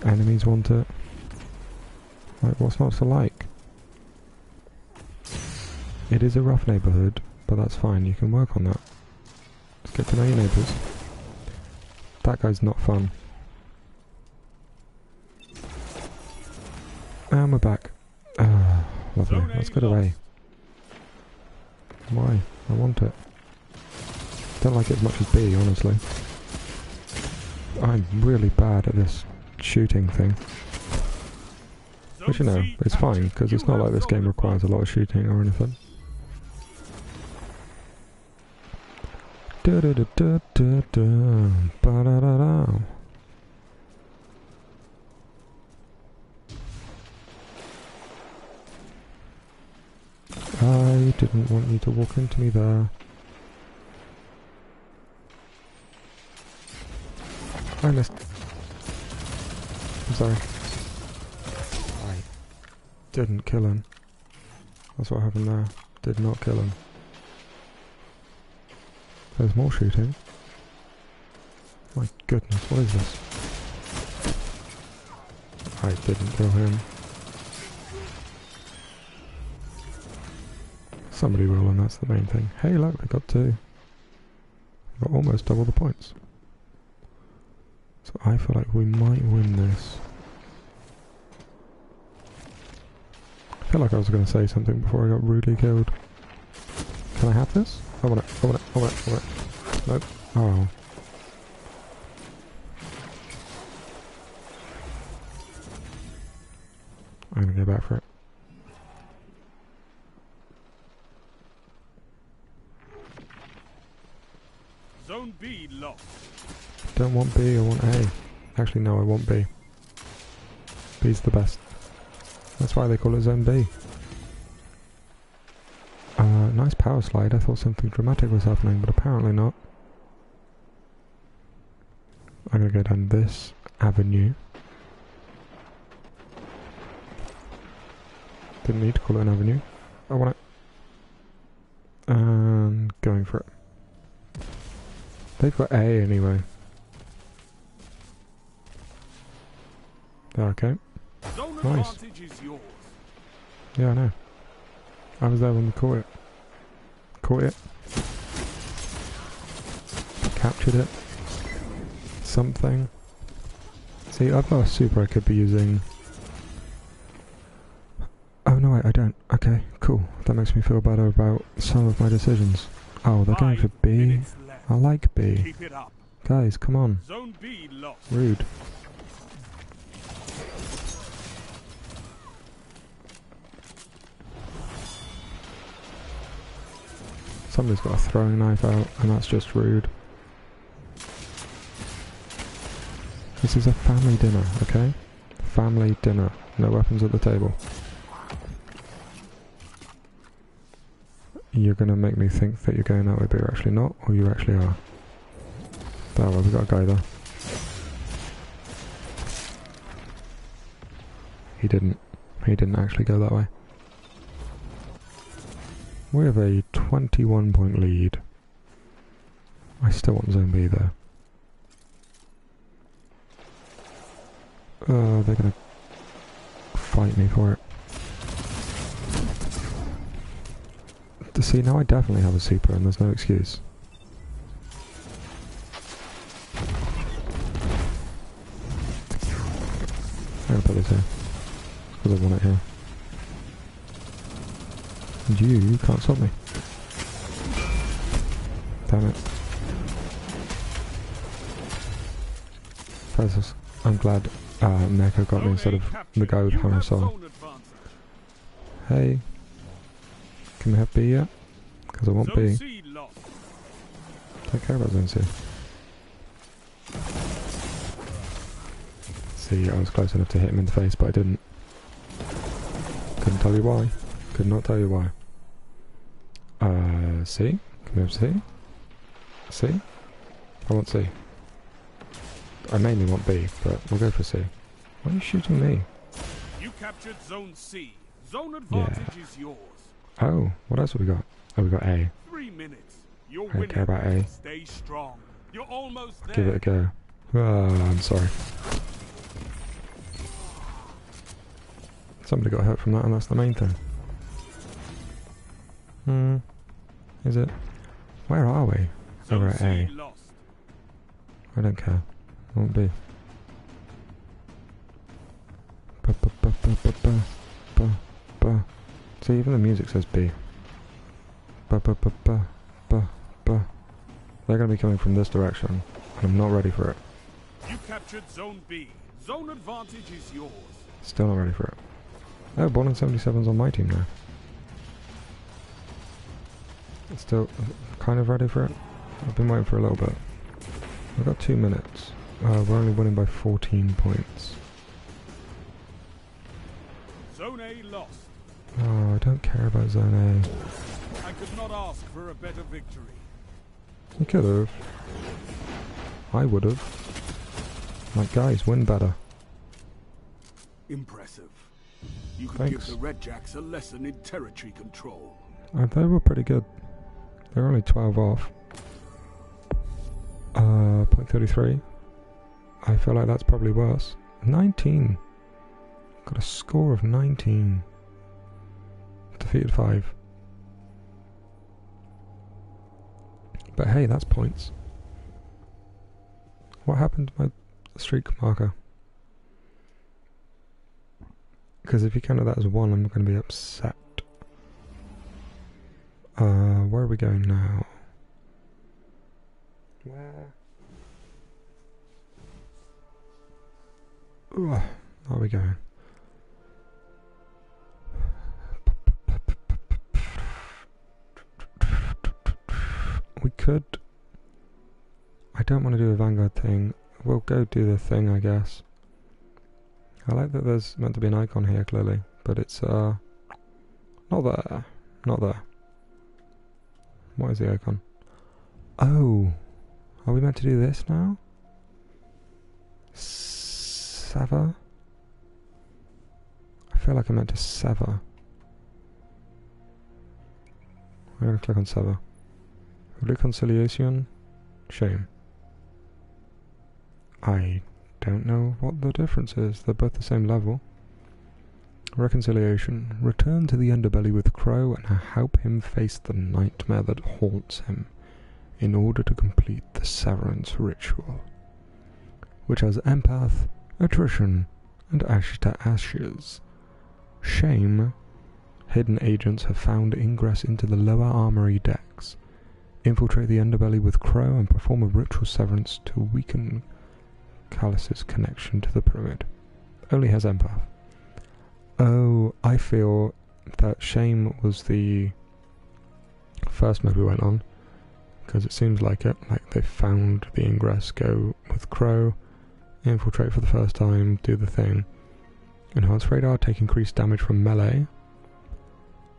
Enemies want it. Like, what's not to like? It is a rough neighbourhood, but that's fine. You can work on that. Let's get to know your neighbours. That guy's not fun. And we're back. Ah, lovely. Let's go to A. Why? I want it. Don't like it as much as B, honestly. I'm really bad at this shooting thing. But you know, it's fine, because it's not like this game requires a lot of shooting or anything. Da da da da da da da da da. I didn't want you to walk into me there. I missed. I'm sorry. I didn't kill him. That's what happened there. Did not kill him. There's more shooting. My goodness, what is this? I didn't kill him. Somebody and that's the main thing. Hey, look, we got two. We got almost double the points. So I feel like we might win this. I feel like I was going to say something before I got rudely killed. Can I have this? I want it, I want it, I want it, I want it. Nope. Oh. I'm going to go back for it. Zone B lost. Don't want B, I want A. Actually, no, I want B. B's the best. That's why they call it Zone B. Uh, nice power slide. I thought something dramatic was happening, but apparently not. I'm gonna go down this avenue. Didn't need to call it an avenue. I want it. And going for it. They've got A anyway. Okay. nice. Yeah, I know. I was there when we caught it. Caught it. Captured it. Something. See, I've got a super I could be using. Oh no, wait, I don't. Okay, cool. That makes me feel better about some of my decisions. Oh, they're going for B. I like B. Keep it up. Guys, come on. Zone B lost. Rude. Somebody's got a throwing knife out, and that's just rude. This is a family dinner, okay? Family dinner. No weapons at the table. You're gonna make me think that you're going that way, but you're actually not, or you actually are. That way, we got a guy there. He didn't. He didn't actually go that way. We have a 21 point lead. I still want Zone B though. Uh, they're gonna fight me for it. To see, now I definitely have a super and there's no excuse. I'm gonna put this here. Because I want it here. And you, you can't stop me. Damn it. Francis, I'm glad uh, Neko got me instead of the guy with Hammer Soul. Hey. Can we have B yet? Because I want Zone B. Don't care about Zone C. See, I was close enough to hit him in the face, but I didn't. Couldn't tell you why. Could not tell you why. Uh, C? Can we have C? C? I want C. I mainly want B, but we'll go for C. Why are you shooting me? You captured Zone C. Zone advantage is yours. Oh, what else have we got? Oh, we got A. Three minutes. You're I don't winning. care about A. Stay strong. You're almost there. Give it a go. Ah, I'm sorry. Somebody got hurt from that, and that's the main thing. Hmm. Is it? Where are we? Over at A. lost. I don't care. Won't be. Ba, ba, ba, ba, ba, ba, ba, ba. See, even the music says B. Ba, ba, ba, ba, ba, ba. They're going to be coming from this direction, and I'm not ready for it. You captured Zone B. Zone advantage is yours. Still not ready for it. Oh, Born in 77's on my team now. Still kind of ready for it. I've been waiting for a little bit. We've got two minutes. Uh, we're only winning by 14 points. Zone A lost. Oh, I don't care about Zone A. I could not ask for a better victory. You could have. I would have. Like, guys, win better. Impressive. You could Thanks. give the Red Jacks a lesson in territory control. Uh, they were pretty good. They're only 12 off. Uh, point 33. I feel like that's probably worse. 19. Got a score of 19. Defeated 5. But hey, that's points. What happened to my streak marker? Because if you counted that as 1, I'm going to be upset. Uh, where are we going now? Where? Ugh, are we going? We could. I don't want to do a Vanguard thing. We'll go do the thing, I guess. I like that there's meant to be an icon here, clearly, but it's, uh, not there. Not there. What is the icon? Oh, are we meant to do this now? Sever? I feel like I'm meant to sever. I'm gonna click on sever. Reconciliation? Shame. I don't know what the difference is. They're both the same level. Reconciliation. Return to the underbelly with Crow and help him face the nightmare that haunts him in order to complete the severance ritual, which has empath, attrition, and ashes to ashes. Shame. Hidden agents have found ingress into the lower armory decks. Infiltrate the underbelly with Crow and perform a ritual severance to weaken Calus's connection to the pyramid. Only has empath. Oh, I feel that Shame was the first move we went on because it seems like it. Like they found the ingress, go with Crow, infiltrate for the first time, do the thing. Enhanced radar, take increased damage from melee.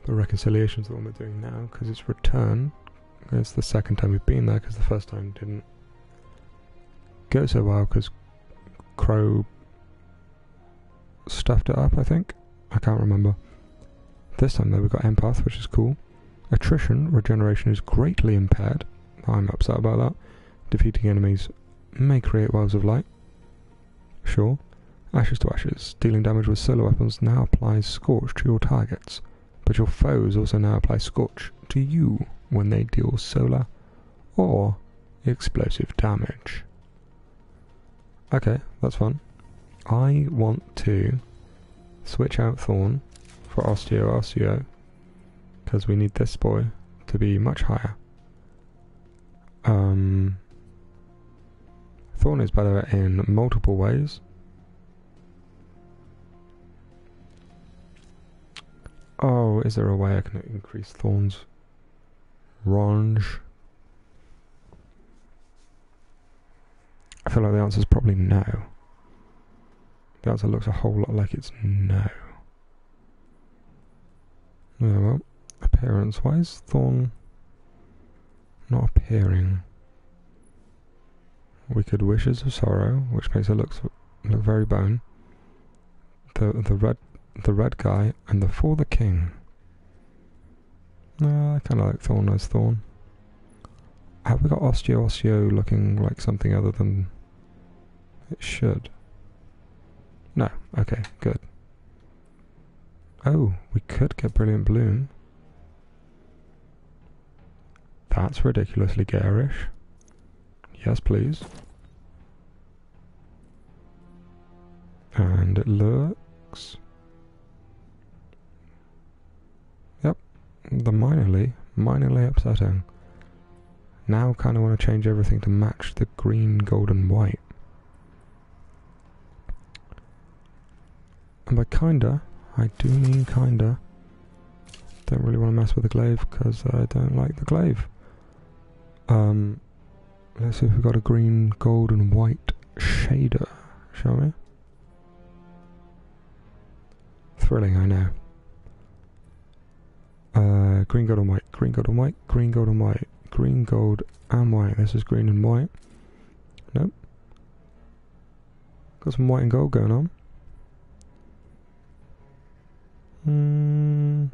But reconciliation's the one we're doing now because it's return. It's the second time we've been there because the first time didn't go so well because Crow stuffed it up, I think. I can't remember. This time though we've got empath, which is cool. Attrition, regeneration is greatly impaired. I'm upset about that. Defeating enemies may create wells of light. Sure. Ashes to ashes. Dealing damage with solar weapons now applies Scorch to your targets, but your foes also now apply Scorch to you when they deal solar or explosive damage. Okay, that's fun. I want to switch out Thorn for Osteo Osteo because we need this boy to be much higher. Um, Thorn is better in multiple ways. Oh, is there a way I can increase Thorn's range? I feel like the answer is probably no. The answer looks a whole lot like it's no. Yeah, well, appearance Why is Thorn not appearing. Wicked Wishes of Sorrow, which makes it look look very bone. The the red the red guy and the For the King. No, I kinda like Thorn as Thorn. Have we got Osteo Osteo looking like something other than it should? No, okay, good. Oh, we could get Brilliant Bloom. That's ridiculously garish. Yes, please. And it looks... Yep, the minorly, minorly upsetting. Now kind of want to change everything to match the green, golden, white. And by kinda, I do mean kinda. Don't really want to mess with the glaive because I don't like the glaive. Um, let's see if we've got a green, gold and white shader, shall we? Thrilling, I know. Uh, green, gold and white, green, gold and white, green, gold and white, green, gold and white. This is green and white. Nope. Got some white and gold going on. Hmm.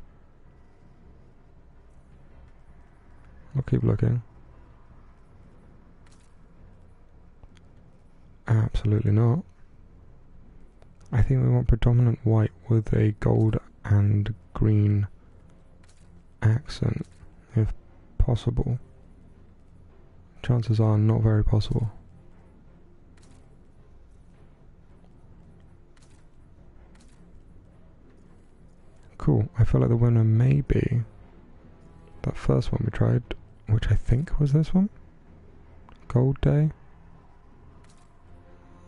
I'll keep looking. Absolutely not. I think we want predominant white with a gold and green accent, if possible. Chances are not very possible. Cool. I feel like the winner may be that first one we tried, which I think was this one. Gold Day.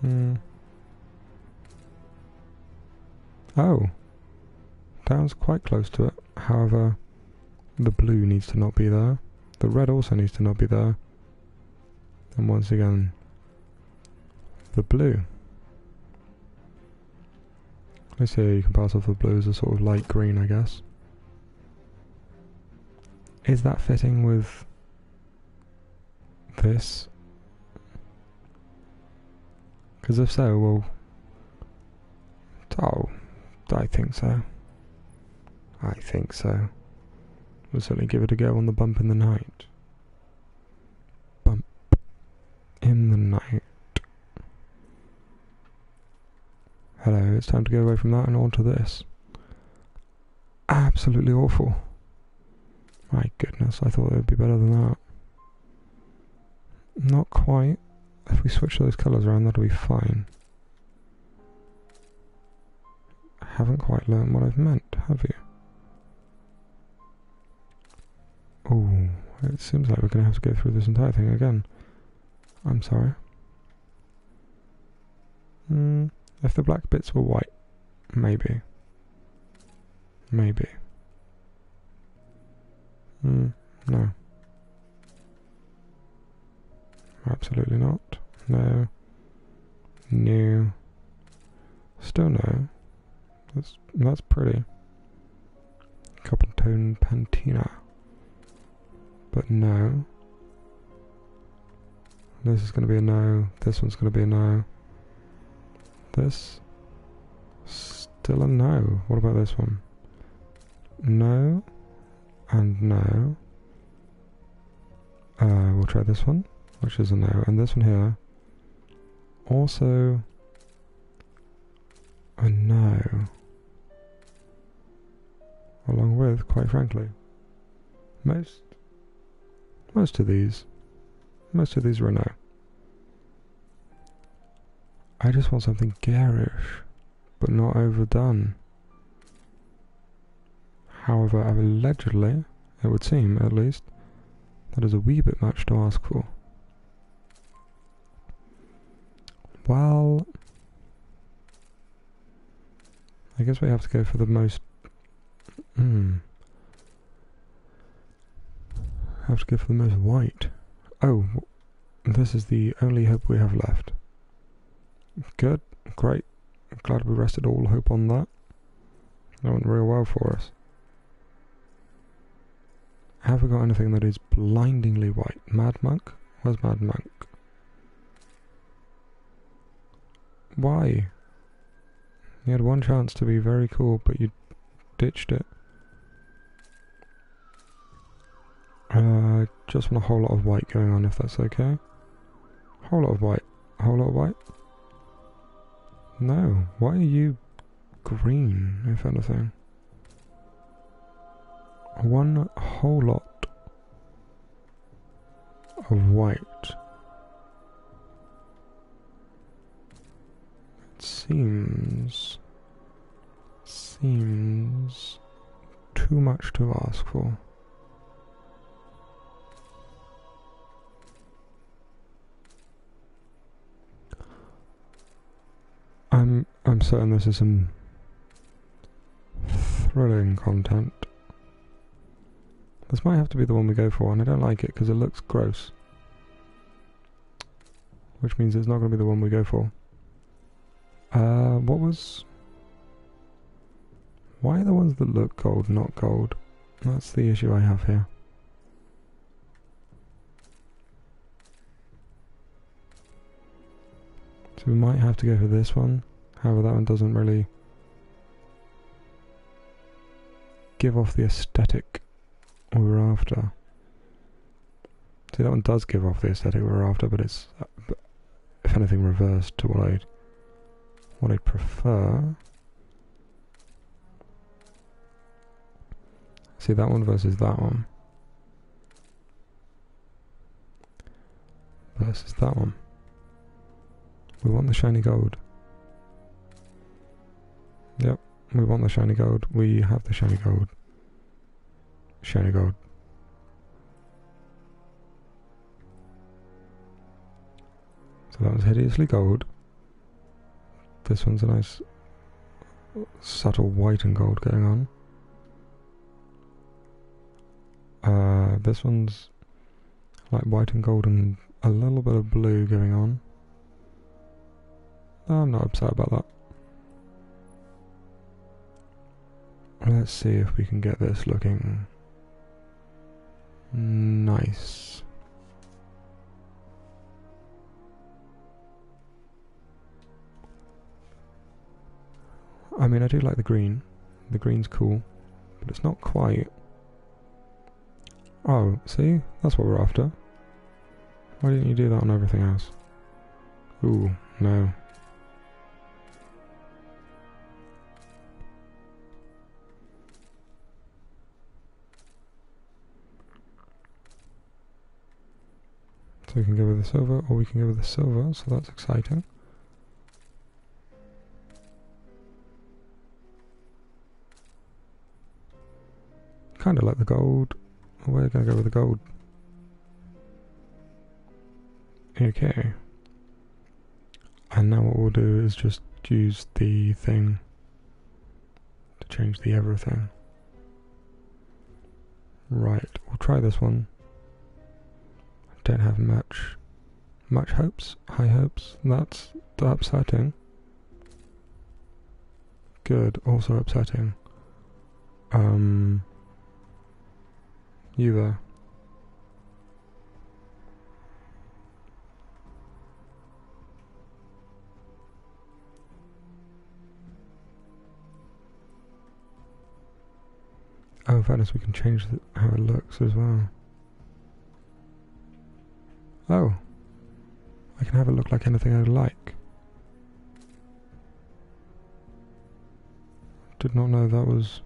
Hmm. Oh. Down's quite close to it. However, the blue needs to not be there. The red also needs to not be there. And once again, the blue. I see you can pass off the blue as a sort of light green, I guess. Is that fitting with this? Because if so, well... Oh, I think so. I think so. We'll certainly give it a go on the bump in the night. Bump in the night. Hello, it's time to go away from that and on to this. absolutely awful. My goodness, I thought it would be better than that. Not quite. If we switch those colours around, that'll be fine. I Haven't quite learned what I've meant, have you? Oh, it seems like we're going to have to go through this entire thing again. I'm sorry. Hmm, if the black bits were white, maybe. Maybe. Hmm, no. Absolutely not. No. No. Still no. That's that's pretty. Copper tone patina. But no. This is going to be a no. This one's going to be a no. This. Still a no. What about this one? No. And no. Uh, we'll try this one, which is a no. And this one here. Also. A no. Along with, quite frankly, most most of these most of these are a no. I just want something garish, but not overdone. However, allegedly, it would seem, at least, that is a wee bit much to ask for. Well, I guess we have to go for the most. Hmm. Have to go for the most white. Oh, this is the only hope we have left. Good, great. Glad we rested all hope on that. That went real well for us. Have we got anything that is blindingly white? Mad Monk? Where's Mad Monk? Why? You had one chance to be very cool, but you ditched it. Uh, just want a whole lot of white going on, if that's okay. Whole lot of white. Whole lot of white? No. Why are you green, if anything? One whole lot of white. It seems... seems too much to ask for. I'm I'm certain this is some thrilling content. This might have to be the one we go for, and I don't like it because it looks gross. Which means it's not going to be the one we go for. Uh, what was... Why are the ones that look gold not gold? That's the issue I have here. So we might have to go for this one. However, that one doesn't really give off the aesthetic we were after. See, that one does give off the aesthetic we were after, but it's, if anything, reversed to what I'd, what I prefer. See, that one versus that one. Versus that one. We want the shiny gold. Yep, we want the shiny gold. We have the shiny gold. Shiny gold. So that was hideously gold. This one's a nice subtle white and gold going on. Uh, this one's like white and gold and a little bit of blue going on. Ah, I'm not upset about that. Let's see if we can get this looking nice. I mean, I do like the green. The green's cool, but it's not quite. Oh, see? That's what we're after. Why didn't you do that on everything else? Ooh, no. So we can go with the silver, or we can go with the silver, so that's exciting. Kind of like the gold. We're to go with the gold. Okay. And now what we'll do is just use the thing to change the everything. Right, we'll try this one. Don't have much much hopes, high hopes. That's upsetting. Good, also upsetting. Um you there. Oh, fairness, we can change the, how it looks as well. Oh. I can have it look like anything I like. Did not know that was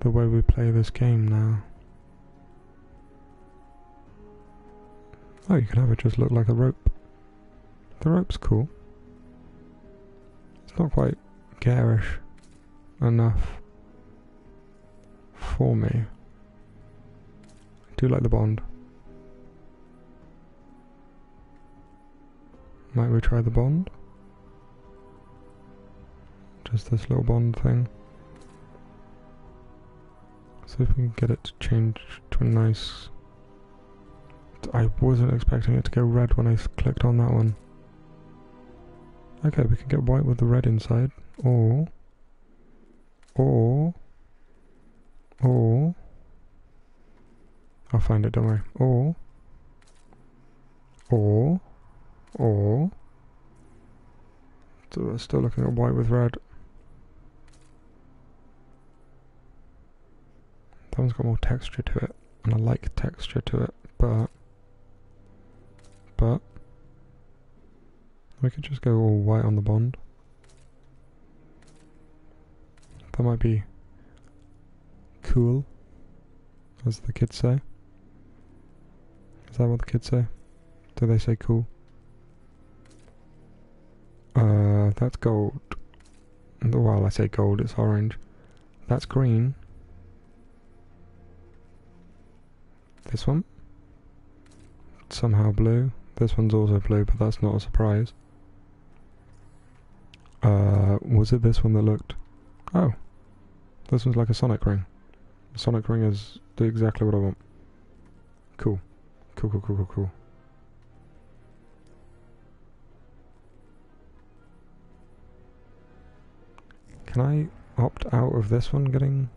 the way we play this game now. Oh, you can have it just look like a rope. The rope's cool. It's not quite garish enough for me. I do like the bond. Might we try the bond? Just this little bond thing. See if we can get it to change to a nice... I wasn't expecting it to go red when I clicked on that one. Okay, we can get white with the red inside. Or... Or... Or... I'll find it, don't worry. Or... Or... Or... Still looking at white with red. That one's got more texture to it, and I like texture to it, but... But... We could just go all white on the bond. That might be cool, as the kids say. Is that what the kids say? Do they say cool? Uh, that's gold. Well, I say gold, it's orange. That's green. This one? Somehow blue. This one's also blue, but that's not a surprise. Uh, was it this one that looked... Oh. This one's like a sonic ring. Sonic ring is exactly what I want. Cool. Cool, cool, cool, cool, cool. Can I opt out of this one getting...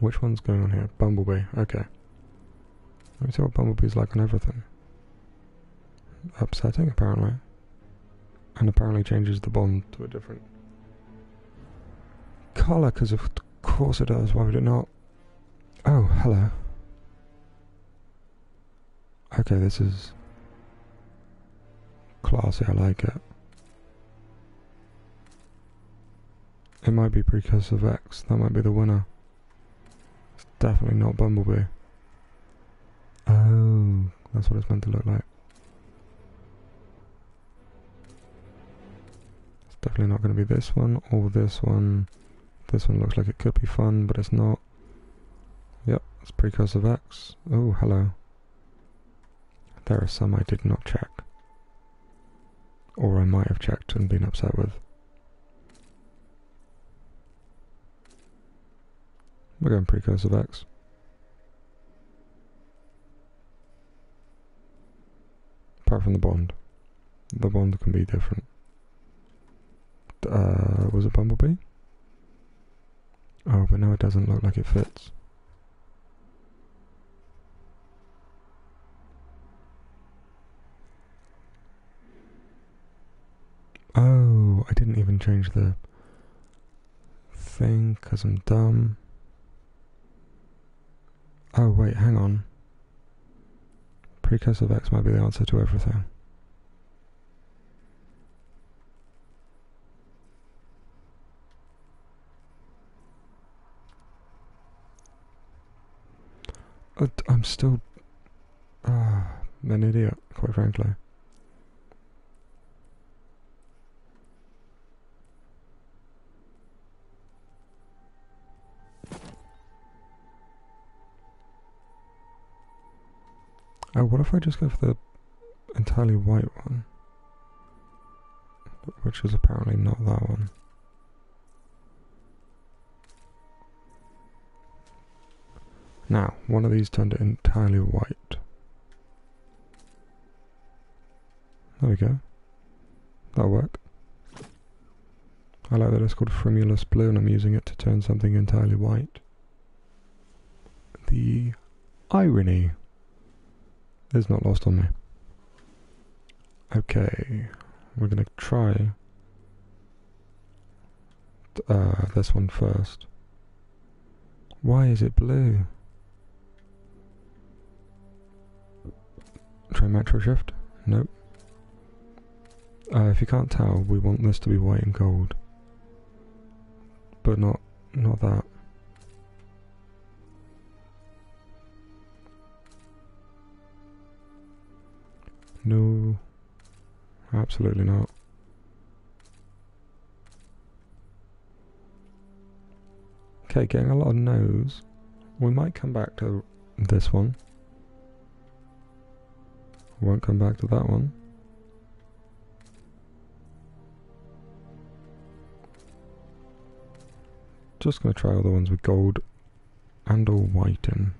Which one's going on here? Bumblebee, okay. Let me see what Bumblebee's like on everything. Upsetting, apparently. And apparently changes the bond to a different colour, because of course it does, why would it not? Oh, hello. Okay, this is classy, I like it. It might be Precursive X, that might be the winner. It's definitely not Bumblebee. Oh, that's what it's meant to look like. It's definitely not going to be this one or this one. This one looks like it could be fun, but it's not. Yep, it's Precursive X. Oh, hello. There are some I did not check. Or I might have checked and been upset with. We're going Precursive X. Apart from the bond. The bond can be different. Uh, was it Bumblebee? Oh, but now it doesn't look like it fits. I didn't even change the thing because I'm dumb. Oh, wait, hang on. Precursor X might be the answer to everything. I'm still uh, an idiot, quite frankly. Oh, what if I just go for the entirely white one? Which is apparently not that one. Now, one of these turned it entirely white. There we go. That'll work. I like that it's called Frimulus Blue and I'm using it to turn something entirely white. The irony is not lost on me. Okay, we're gonna try uh, this one first. Why is it blue? Try Metro Shift? Nope. Uh, if you can't tell, we want this to be white and gold. But not, not that. No. Absolutely not. Okay, getting a lot of no's. We might come back to this one. Won't come back to that one. Just gonna try all the ones with gold and all white in.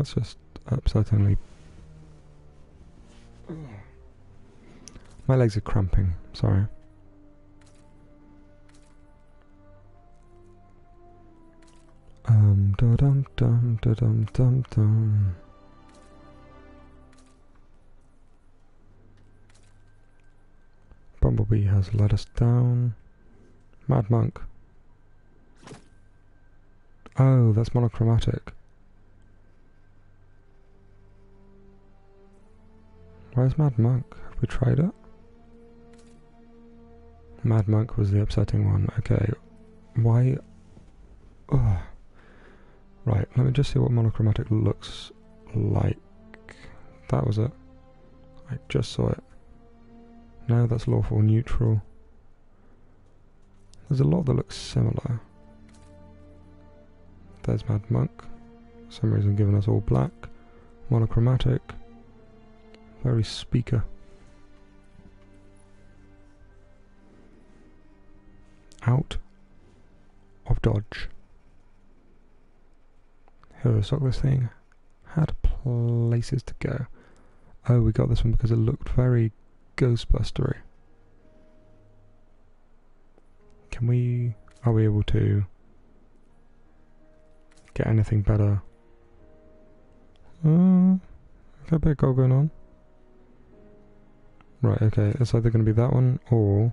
That's just upsettingly. My legs are cramping, sorry. Um, da dum dum da dum dum dum. Bumblebee has let us down. Mad Monk. Oh, that's monochromatic. Where's Mad Monk? Have we tried it? Mad Monk was the upsetting one. Okay. Why? Ugh. Right, let me just see what monochromatic looks like. That was it. I just saw it. Now that's lawful neutral. There's a lot that looks similar. There's Mad Monk. For some reason giving us all black. Monochromatic. Very speaker. Out of dodge. Whoever stock this thing had places to go. Oh, we got this one because it looked very Ghostbustery. Can we... Are we able to get anything better? Uh, got a bit of gold going on. Right, okay, it's either going to be that one or...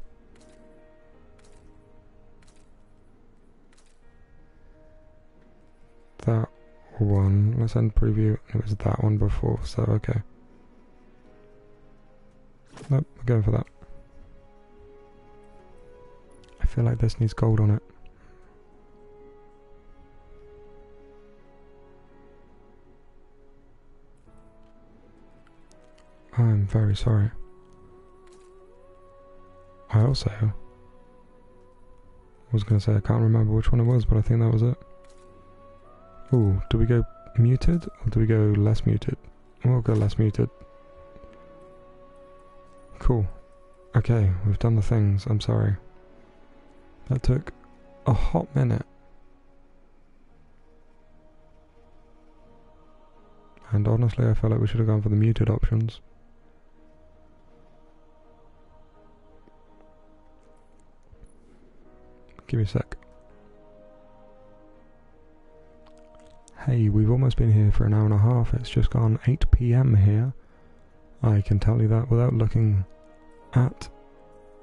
That one. Let's end preview. It was that one before, so okay. Nope, we're going for that. I feel like this needs gold on it. I'm very sorry. I also was going to say I can't remember which one it was, but I think that was it. Ooh, do we go muted or do we go less muted? We'll go less muted. Cool. Okay, we've done the things. I'm sorry. That took a hot minute. And honestly, I feel like we should have gone for the muted options. Give me a sec. Hey, we've almost been here for an hour and a half. It's just gone 8 pm here. I can tell you that without looking at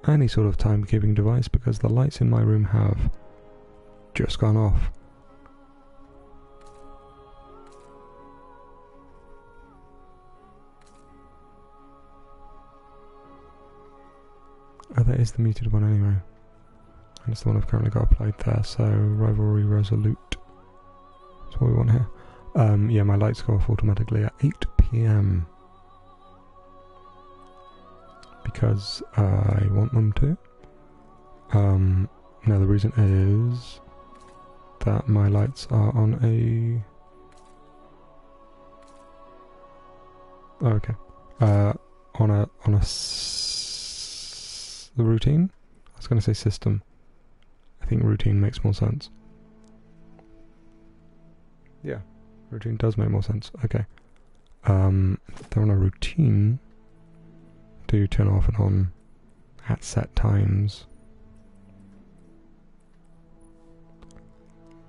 any sort of timekeeping device because the lights in my room have just gone off. Oh, that is the muted one anyway. And it's the one I've currently got applied there, so Rivalry Resolute. That's what we want here. Um, yeah, my lights go off automatically at 8 p.m. Because I want them to. Um, now the reason is that my lights are on a. Oh, okay. Uh, on a on a s- routine. I was going to say system. I think routine makes more sense. Yeah, routine does make more sense. Okay. Um, they're on a routine to turn off and on at set times.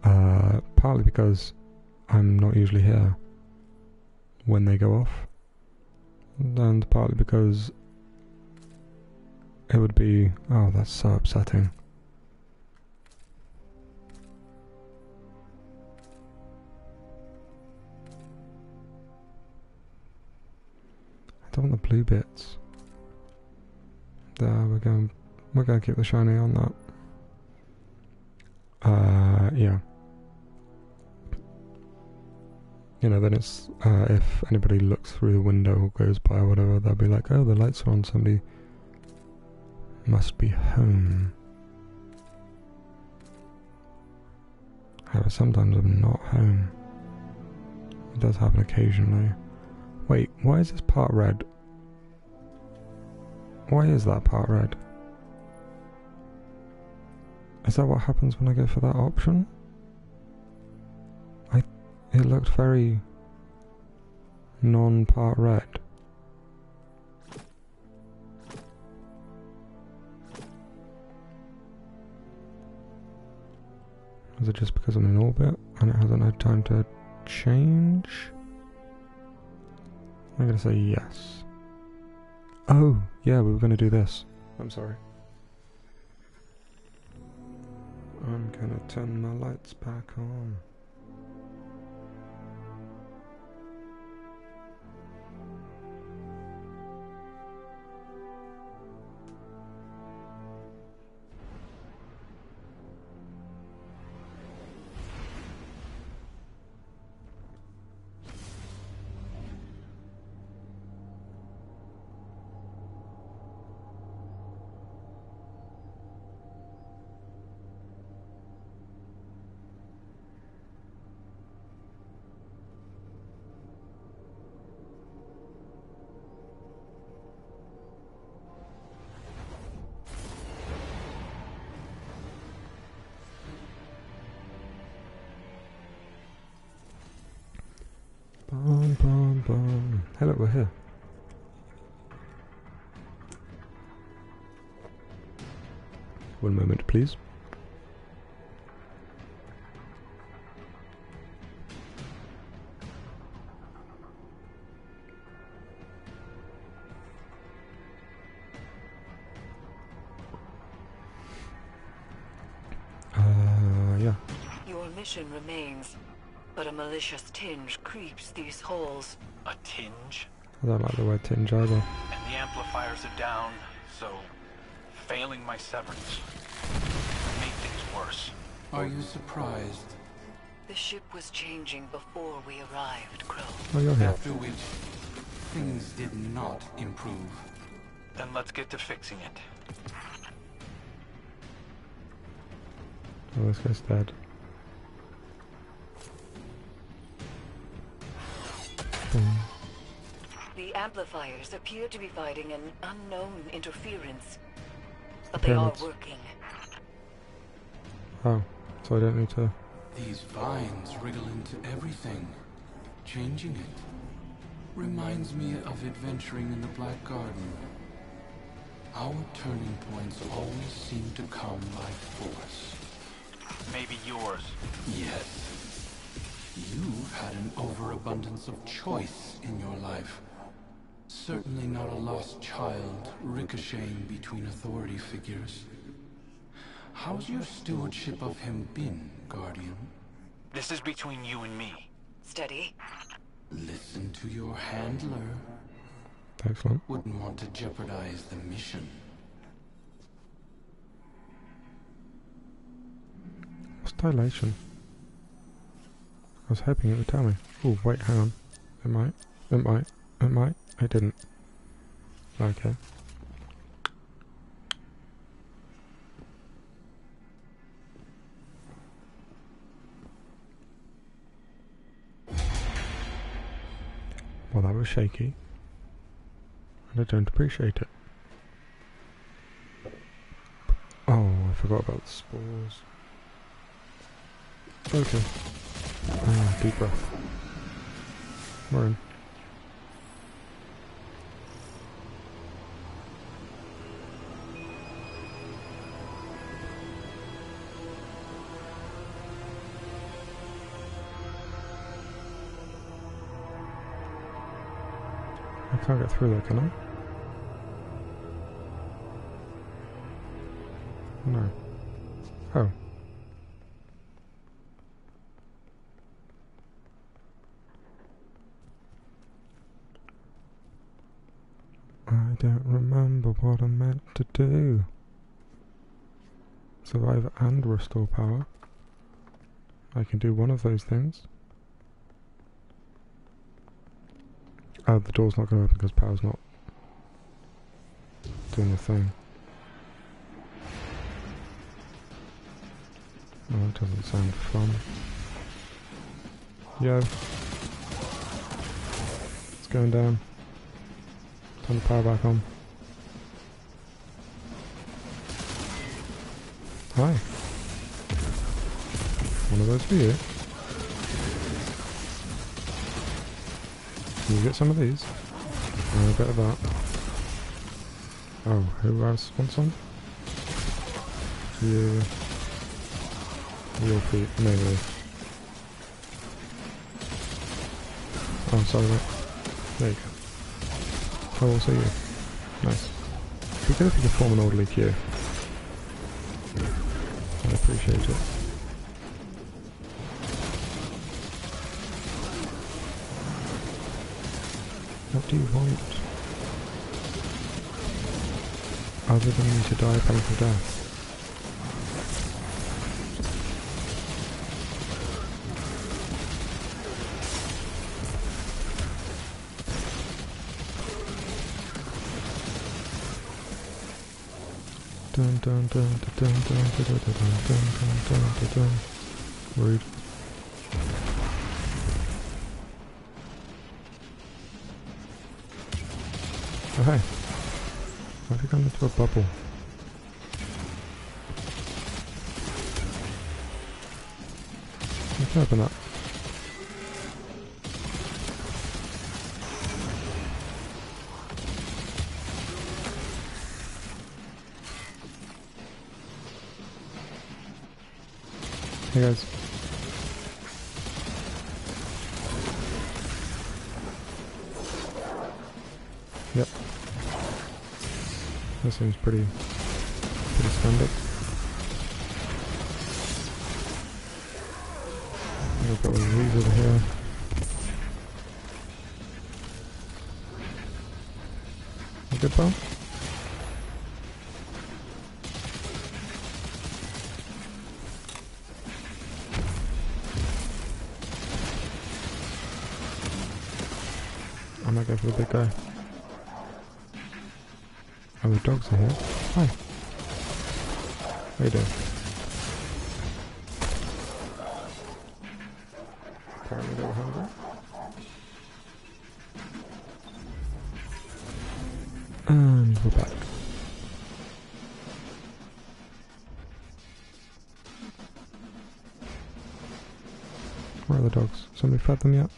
Uh, partly because I'm not usually here when they go off, and partly because it would be. Oh, that's so upsetting. Don't want the blue bits. There, we're going. We're going to keep the shiny on that. Uh, yeah. You know, then it's uh, if anybody looks through the window or goes by or whatever, they'll be like, "Oh, the lights are on. Somebody must be home." However, sometimes I'm not home. It does happen occasionally. Wait, why is this part red? Why is that part red? Is that what happens when I go for that option? I it looked very non-part red. Is it just because I'm in orbit and it hasn't had time to change? I'm gonna say yes. Oh, yeah, we were gonna do this. I'm sorry. I'm gonna turn my lights back on. Your remains, but a malicious tinge creeps these halls. A tinge? I don't like the word tinge either. And the amplifiers are down, so failing my severance made things worse. Are you surprised? The ship was changing before we arrived, Crow. Oh, you're here. After which, things did not improve. Then let's get to fixing it. Oh, this guy's dead. Amplifiers appear to be fighting an unknown interference. But they are working. Oh, so I don't need to. These vines wriggle into everything, changing it. Reminds me of adventuring in the Black Garden. Our turning points always seem to come by force. Maybe yours. Yes. You've had an overabundance of choice in your life. Certainly not a lost child ricocheting between authority figures. How's your stewardship of him been, Guardian? This is between you and me. Steady. Listen to your handler. Excellent. Wouldn't want to jeopardize the mission. What's dilation? I was hoping it would tell me. Oh, wait, hang on. It might. It might. It might. It didn't. Okay. Well, that was shaky. And I don't appreciate it. Oh, I forgot about the spores. Okay. Ah, deep breath. We're in. I can't get through there, can I? No. Oh. I don't remember what I meant to do. Survive and restore power. I can do one of those things. Oh, the door's not going to open because power's not doing the thing. Oh, that doesn't sound fun. Yo. It's going down. Turn the power back on. Hi. One of those for you. Can you get some of these? Uh, a bit of that. Oh, who else wants some? You. Your feet, maybe. Oh, sorry, mate. There you go. Oh, also you. Nice. Be good if you could form an orderly queue. Do want? Other than me to die a painful death? Dun dun dun dun dun dun dun dun dun dun dun dun dun Rude. Hey. Why have you gone into a bubble? Can open that. Hey guys. Seems pretty pretty standard. Fed them yet?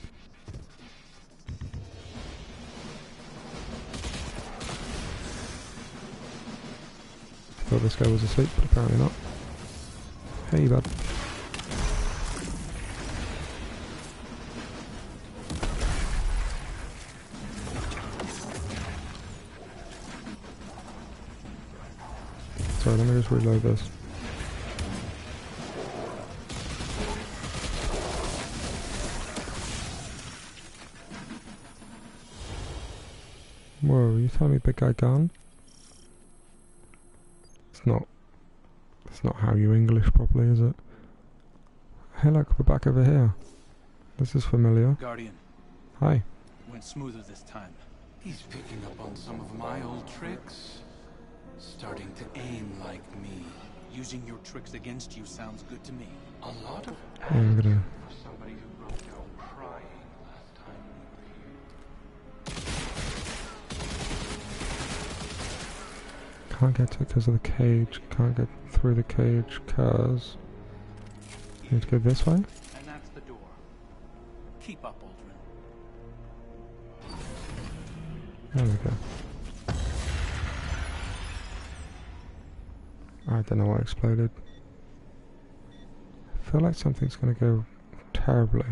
Thought this guy was asleep, but apparently not. Hey, bud. Sorry, let me just reload this. Whoa, you telling me big guy gone? It's not. It's not how you English properly, is it? Hey, look, we're back over here. This is familiar. Guardian, Hi. went smoother this time. He's picking up on some of my old tricks. Starting to aim like me. Using your tricks against you sounds good to me. A lot of I'm gonna. for somebody who broke out crying last time we were here. Can't get to it because of the cage. Can't get through the cage because. Need to go this way? And that's the door. Keep up, Aldrin. There we go. I don't know what exploded. I feel like something's gonna go terribly.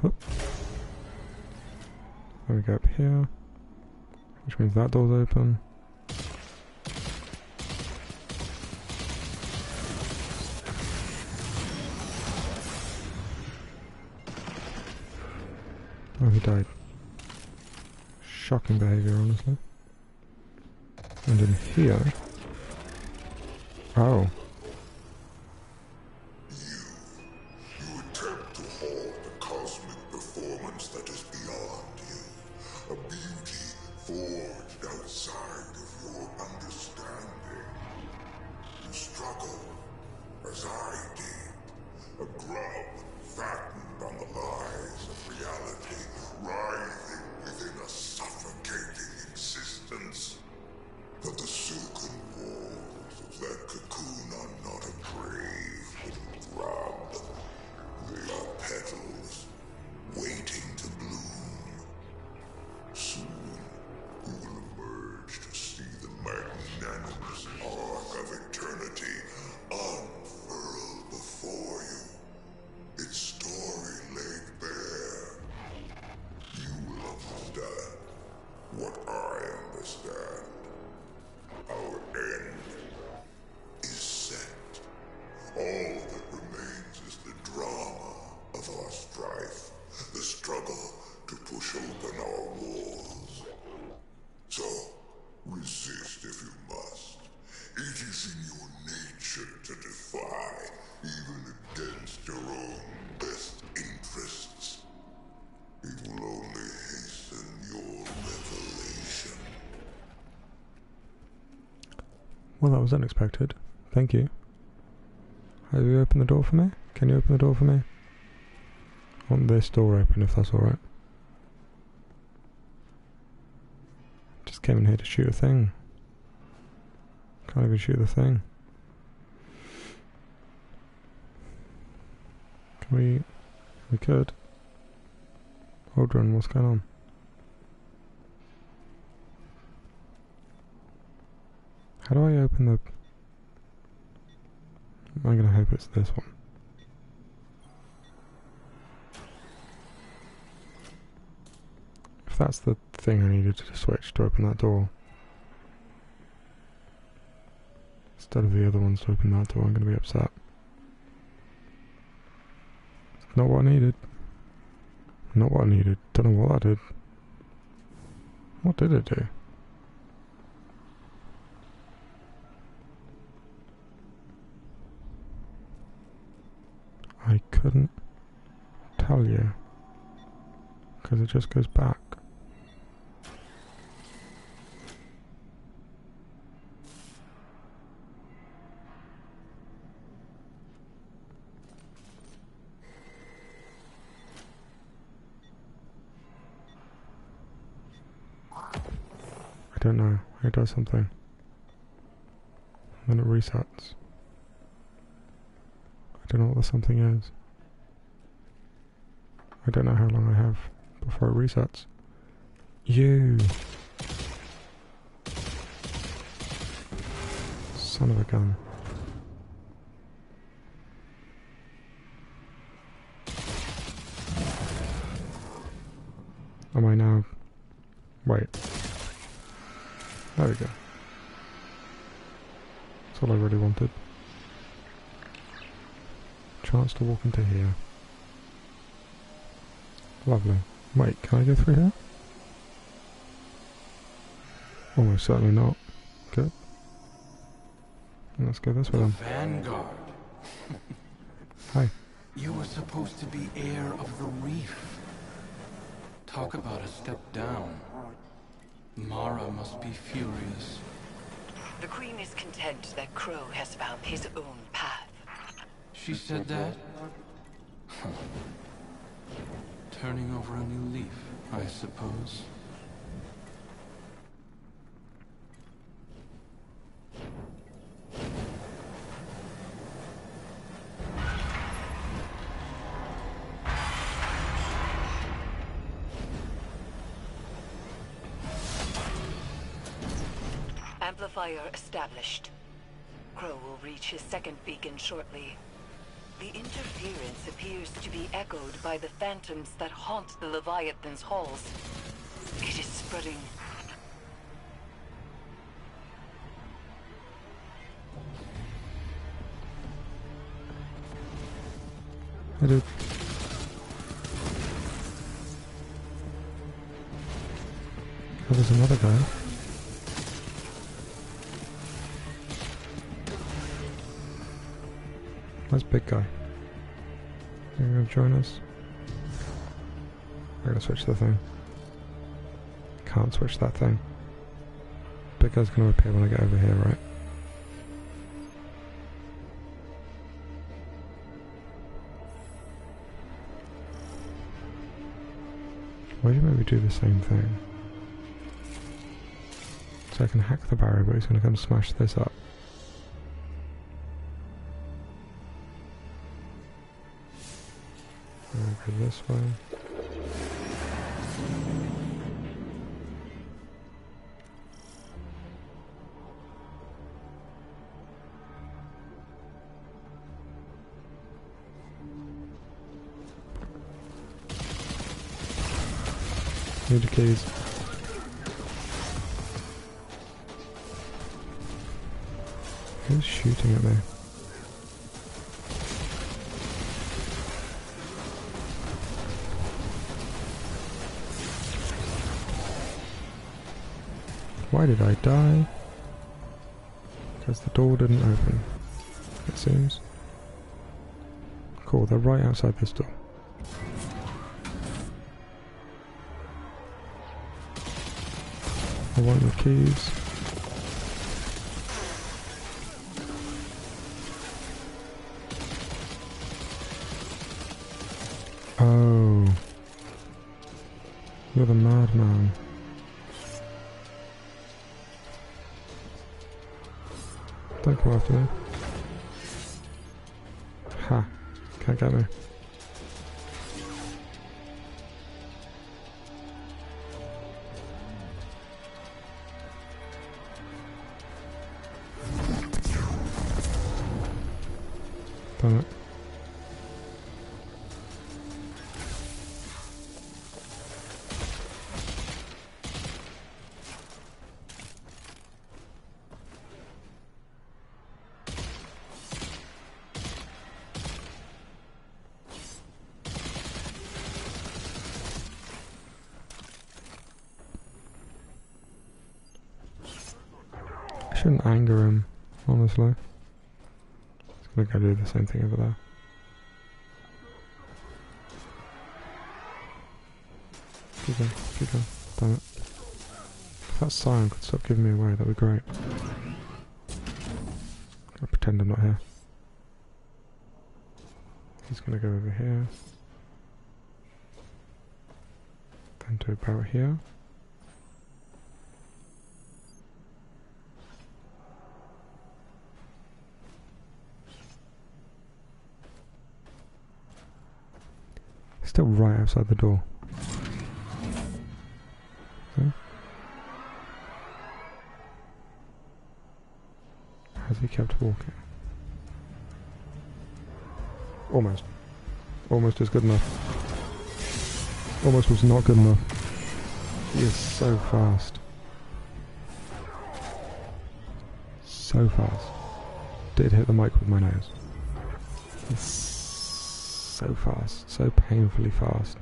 Hup. Then we go up here, which means that door's open. Oh, he died. Shocking behaviour, honestly. And in here... Oh. Door for me? Can you open the door for me? I want this door open if that's alright. Just came in here to shoot a thing. Can't even shoot the thing. Can we... We could. Hold on, what's going on? How do I open the... I'm gonna hope it's this one. If that's the thing I needed to switch to open that door. Instead of the other ones to open that door, I'm gonna be upset. Not what I needed. Not what I needed. Don't know what that did. What did it do? I couldn't tell you because it just goes back. I don't know. It does something. Then it resets. I don't know what the something is. I don't know how long I have before it resets. You! Son of a gun. Am I now... Wait. There we go. That's all I really wanted. Chance to walk into here. Lovely. Wait, can I go through here? Almost certainly not. Good. Let's go this way then. Vanguard. [laughs] Hi. You were supposed to be heir of the reef. Talk about a step down. Mara must be furious. The Queen is content that Crow has found his own path. She said that? [laughs] Turning over a new leaf, I suppose. Amplifier established. Crow will reach his second beacon shortly. The interference appears to be echoed by the phantoms that haunt the Leviathan's halls. It is spreading. Did. Oh, there's another guy. That's big guy. You're gonna join us? I'm gonna switch the thing. Can't switch that thing. Big guy's gonna appear when I get over here, right? Why do you maybe do the same thing? So I can hack the barrier, but he's gonna come smash this up. This way. Need the keys. Right outside this door. I want the keys. Shouldn't anger him, honestly. He's gonna go do the same thing over there. Keep going, keep going. Damn it. If that siren could stop giving me away, that'd be great. I'll pretend I'm not here. He's gonna go over here. Then to about here. Still right outside the door. Okay. Has he kept walking? Almost. Almost is good enough. Almost was not good enough. He is so fast. So fast. Did hit the mic with my nose. He's so fast, so painfully fast.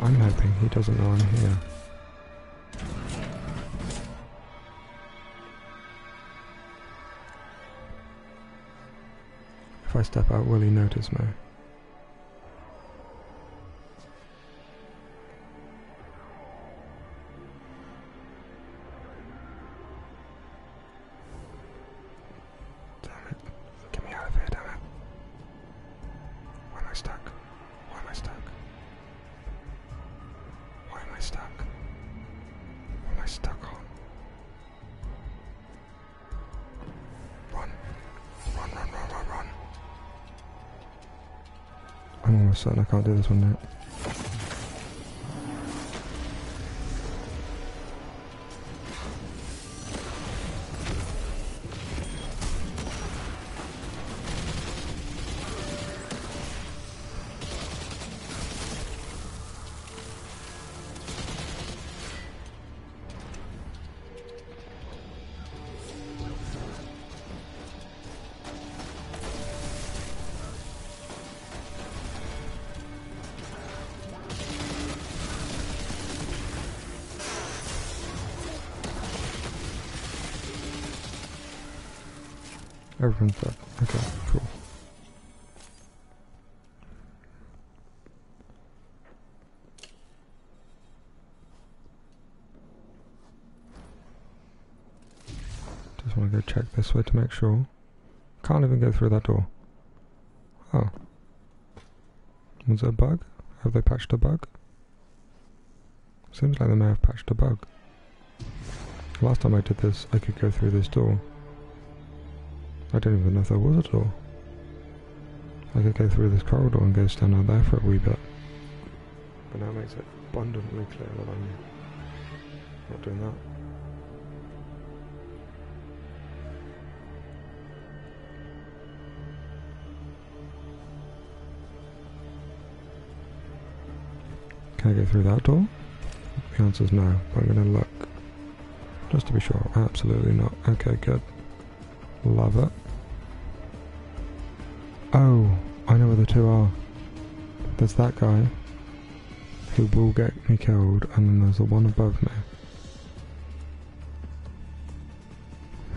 I'm hoping he doesn't know I'm here. If I step out, will he notice me? Almost certain I can't do this one now. Everyone's up. Okay, cool. Just want to go check this way to make sure. Can't even go through that door. Oh. Was it a bug? Have they patched a bug? Seems like they may have patched a bug. Last time I did this, I could go through this door. I don't even know if there was a door. I could go through this corridor and go stand out there for a wee bit. But now it makes it abundantly clear that I'm not doing that. Can I go through that door? The answer is no, but I'm going to look. Just to be sure. Absolutely not. Okay, good. Love it. Oh, I know where the two are. There's that guy who will get me killed, and then there's the one above me.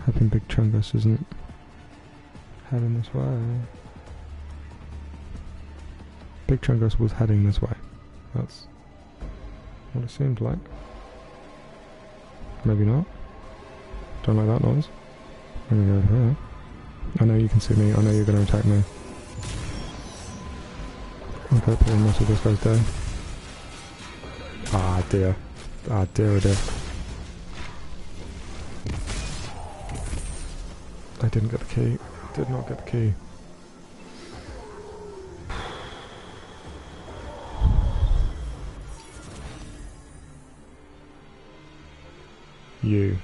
Hoping Big Chungus isn't heading this way. Big Chungus was heading this way. That's what it seemed like. Maybe not. Don't like that noise. I'm gonna go here. I know you can see me. I know you're gonna attack me. Putting most of this guy's down. Ah dear. Ah dear, oh dear. I didn't get the key. Did not get the key. You.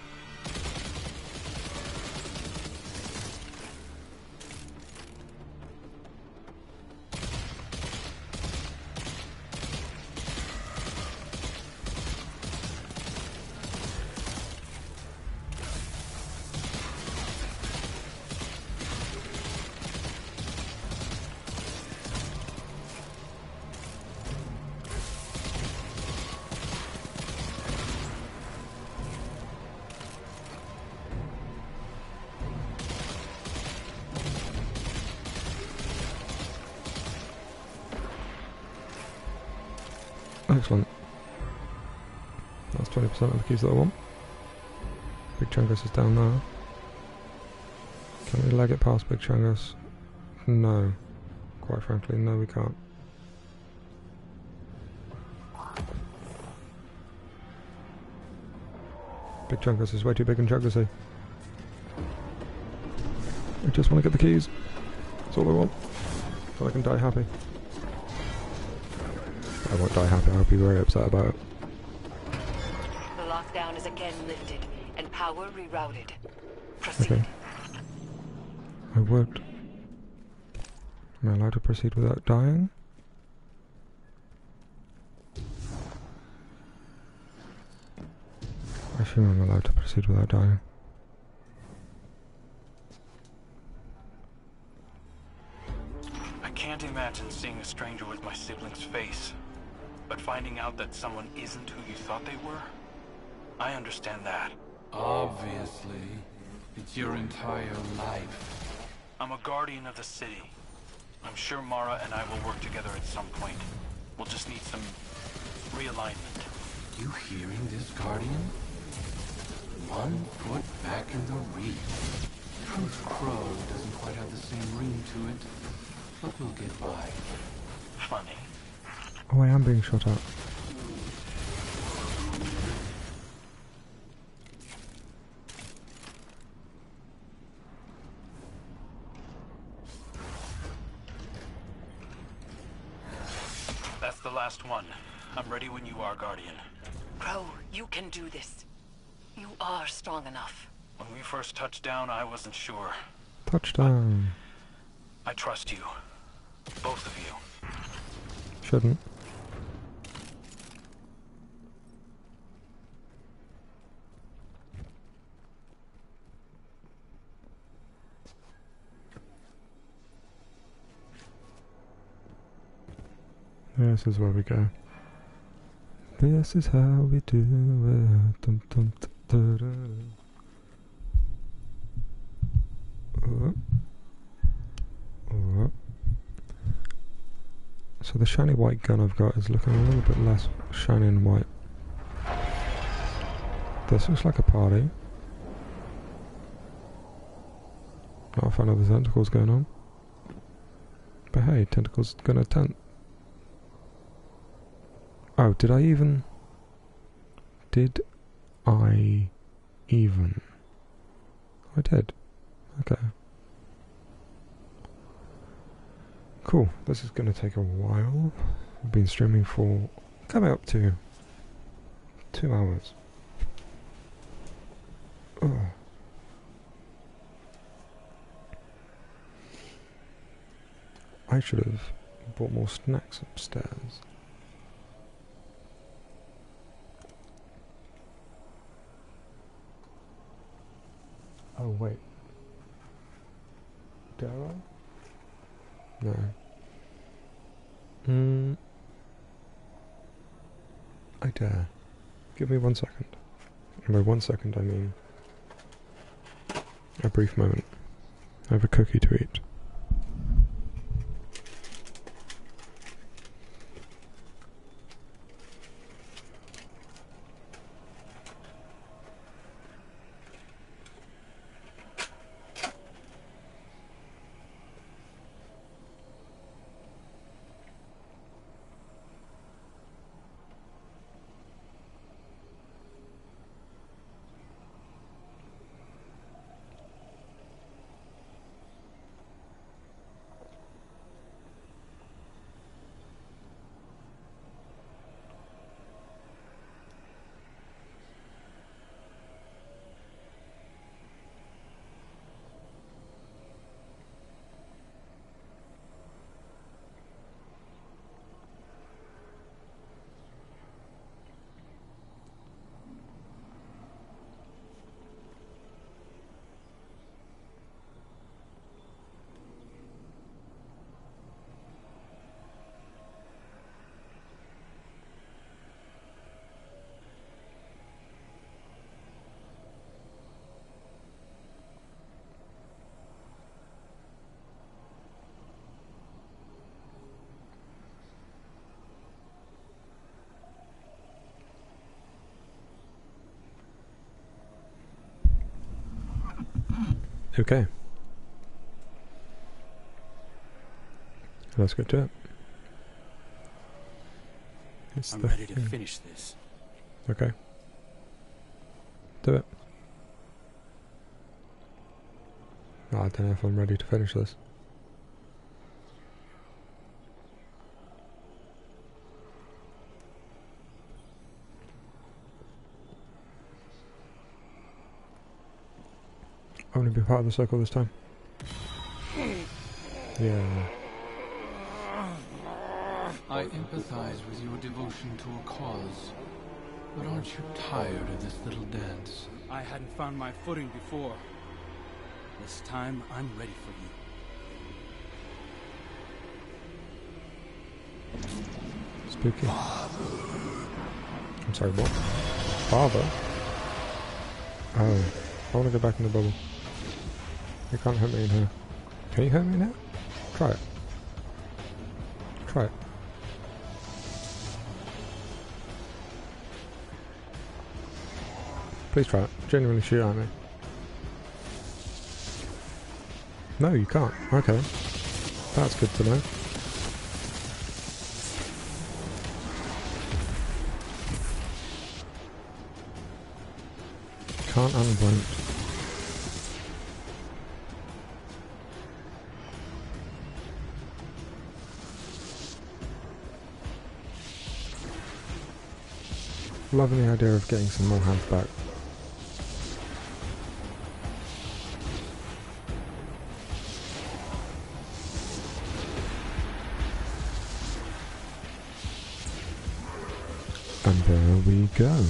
20% of the keys that I want. Big Chungus is down there. Can we lag it past Big Chungus? No. Quite frankly, no we can't. Big Chungus is way too big and chungusy. Eh? I just want to get the keys. That's all I want. So I can die happy. I won't die happy, I'll be very upset about it. The lockdown is again lifted and power rerouted. Proceed. Okay. I would. Am I allowed to proceed without dying? I assume I'm allowed to proceed without dying. Understand that. Obviously, it's your entire life. I'm a guardian of the city, I'm sure Mara and I will work together at some point. We'll just need some realignment. You hearing this, Guardian? One foot back in the reef. Truth Crow doesn't quite have the same ring to it, but we'll get by. Funny. Oh, I am being shot at. That's the last one. I'm ready when you are, Guardian. Crow, you can do this. You are strong enough. When we first touchdown, I wasn't sure. Touchdown. I trust you. Both of you. Shouldn't. This is where we go. This is how we do it. Dum, dum, da, da, da. Oh. Oh. So the shiny white gun I've got is looking a little bit less shiny and white. This looks like a party. Not if I know the tentacles going on. But hey, tentacles gonna tent. Oh, did I even? Did I even? I did. Okay. Cool. This is going to take a while. I've been streaming for coming up to two hours. Ugh. I should have bought more snacks upstairs. Oh wait. Dare I? No. Hmm. I dare. Give me one second. And by one second, I mean a brief moment. I have a cookie to eat. Okay. Let's get to it. It's I'm ready to thing. finish this. Okay. Do it. Oh, I don't know if I'm ready to finish this. I want to be part of the circle this time. Yeah. I empathize with your devotion to a cause. But aren't you tired of this little dance? I hadn't found my footing before. This time, I'm ready for you. Spooky. I'm sorry, what? Father? Oh, I want to go back in the bubble. You can't hurt me in here. Can you hurt me now? Try it. Try it. Please try it. Genuinely shoot at me. No, you can't. Okay. That's good to know. Can't and Loving the idea of getting some more health back. And there we go.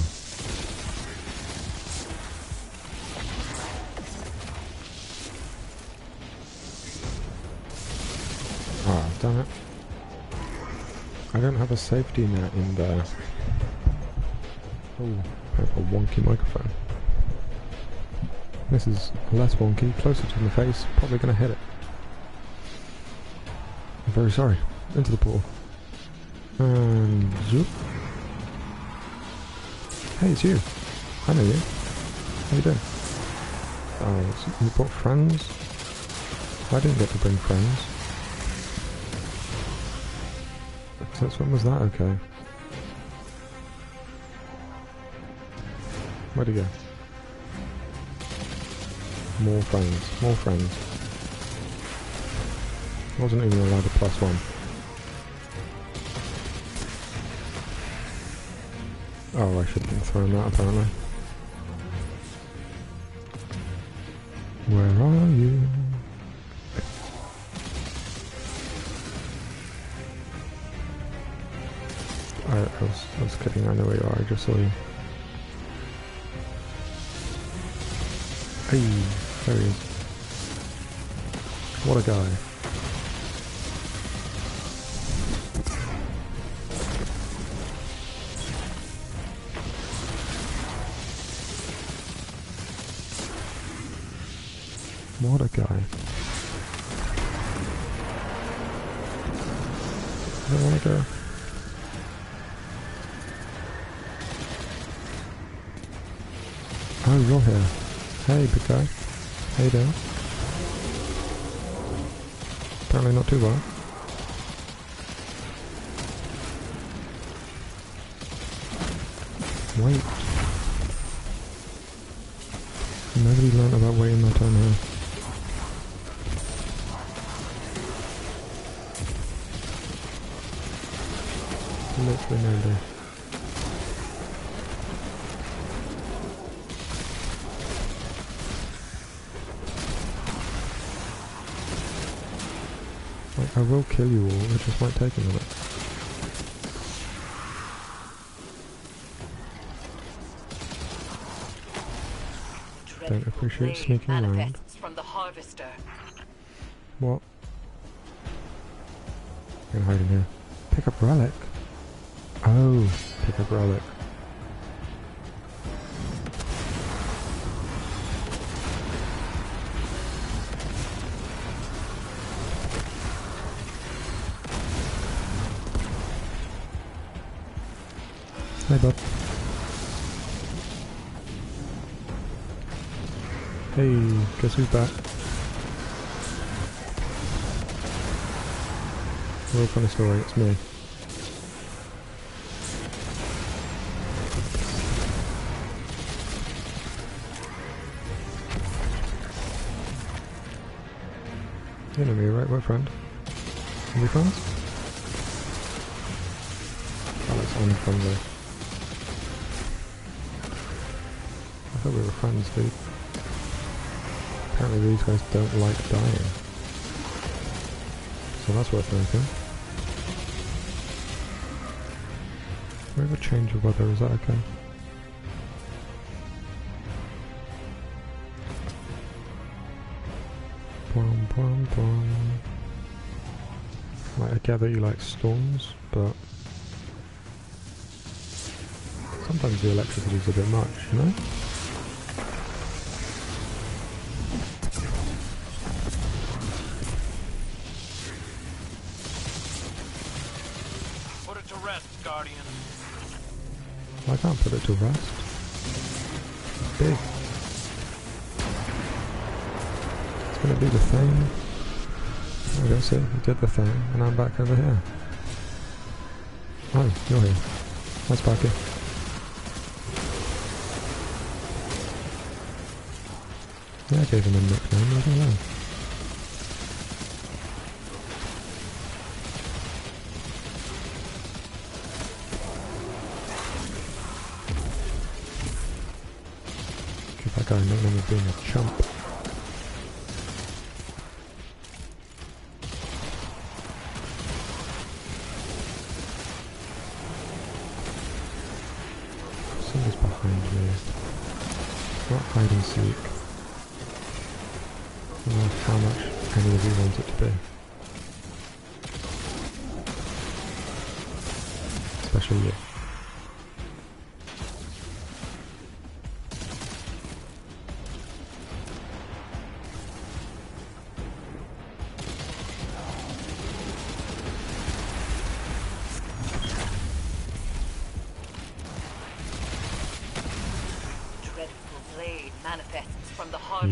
Ah, damn it. I don't have a safety net in there. Oh, a wonky microphone. This is less wonky, closer to my face, probably gonna hit it. I'm very sorry. Into the pool. And zoop. Hey, it's you. I know you. How you doing? Oh, so you brought friends? I didn't get to bring friends. Since when was that okay? Where'd he go? More friends, more friends. Wasn't even allowed a plus one. Oh, I should have thrown that apparently. Where are you? I, I was I was kidding, I know where you are, I just saw you. Hey, there he is. What a guy. What a guy. I don't want to go. Oh, you're here. Hey, big guy. How you doing? Apparently not too well. Wait. Will kill you all, it just might take a minute. Don't appreciate sneaking around. Guess who's back? Real funny story, it's me. You know me, right? We're friend. Are we friends? Oh, that's unfriendly. I thought we were friends, dude. Apparently these guys don't like dying. So that's worth noting. We have a change of weather, is that okay? Bum, bum, bum. Like, I gather you like storms, but sometimes the electricity is a bit much, you know? Guardian. I can't put it to rest. It's big. It's gonna do the thing. There we go, see, it did the thing, and I'm back over here. Oh, you're here. That's Sparky. Yeah, I gave him a nickname, I don't that. Of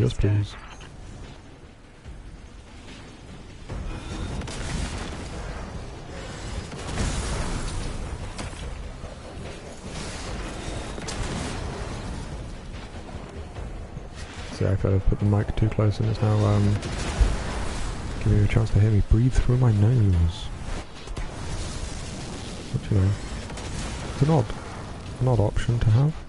Yes, please. See, I could have put the mic too close and it's now um, giving you a chance to hear me breathe through my nose. Which, you know, it's an odd, an odd option to have.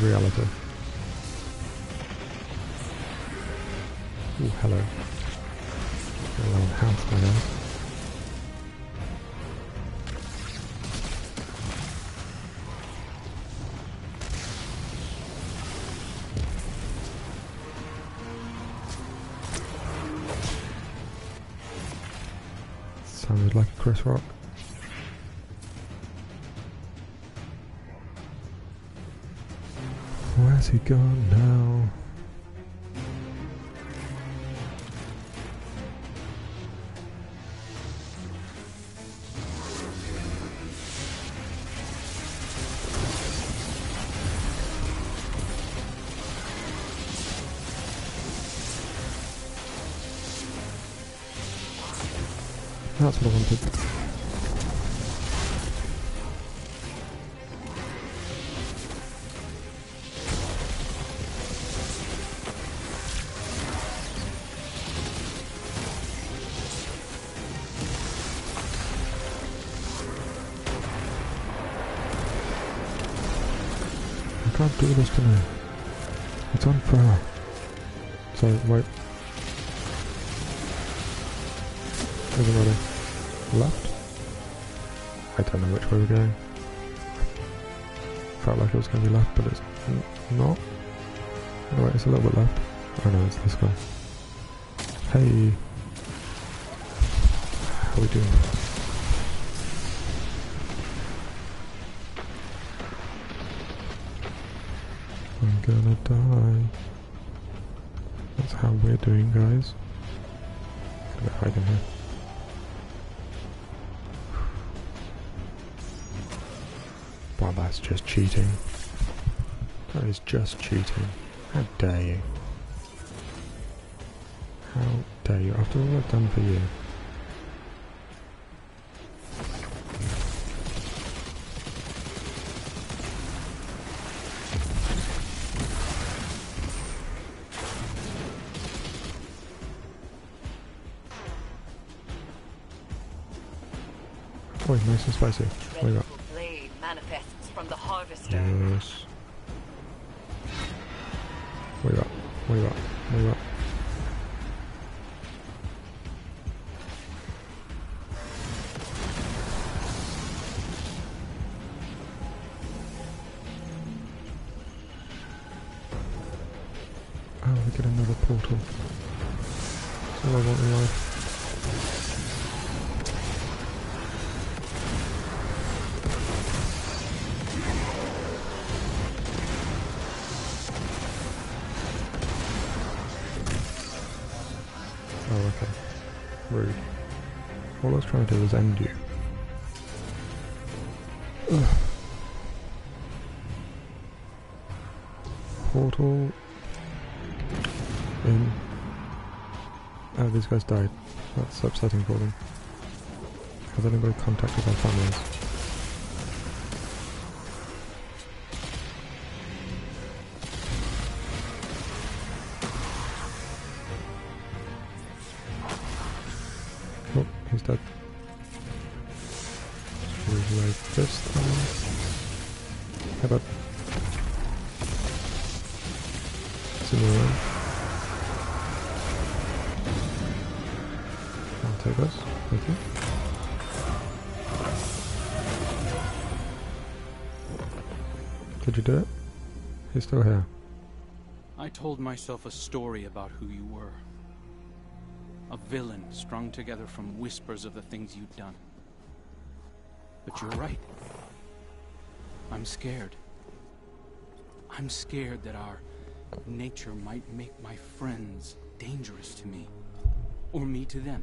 Reality. Ooh, hello. Hello, house, my guy. Sounded like a Chris Rock. Gone Felt like it was going to be left, but it's not. Oh wait, it's a little bit left. Oh no, it's this guy. Hey. How are we doing? I'm gonna die. That's how we're doing, guys. Gonna hide in here. Well, that's just cheating. That is just cheating. How dare you? How dare you? After all I've done for you. Oh, nice and spicy. What do you got? I do end you. Ugh. Portal. In. Oh, these guys died. That's upsetting for them. Has anybody contacted their families? Still here. I told myself a story about who you were. A villain strung together from whispers of the things you'd done. But you're right. I'm scared. I'm scared that our nature might make my friends dangerous to me. Or me to them.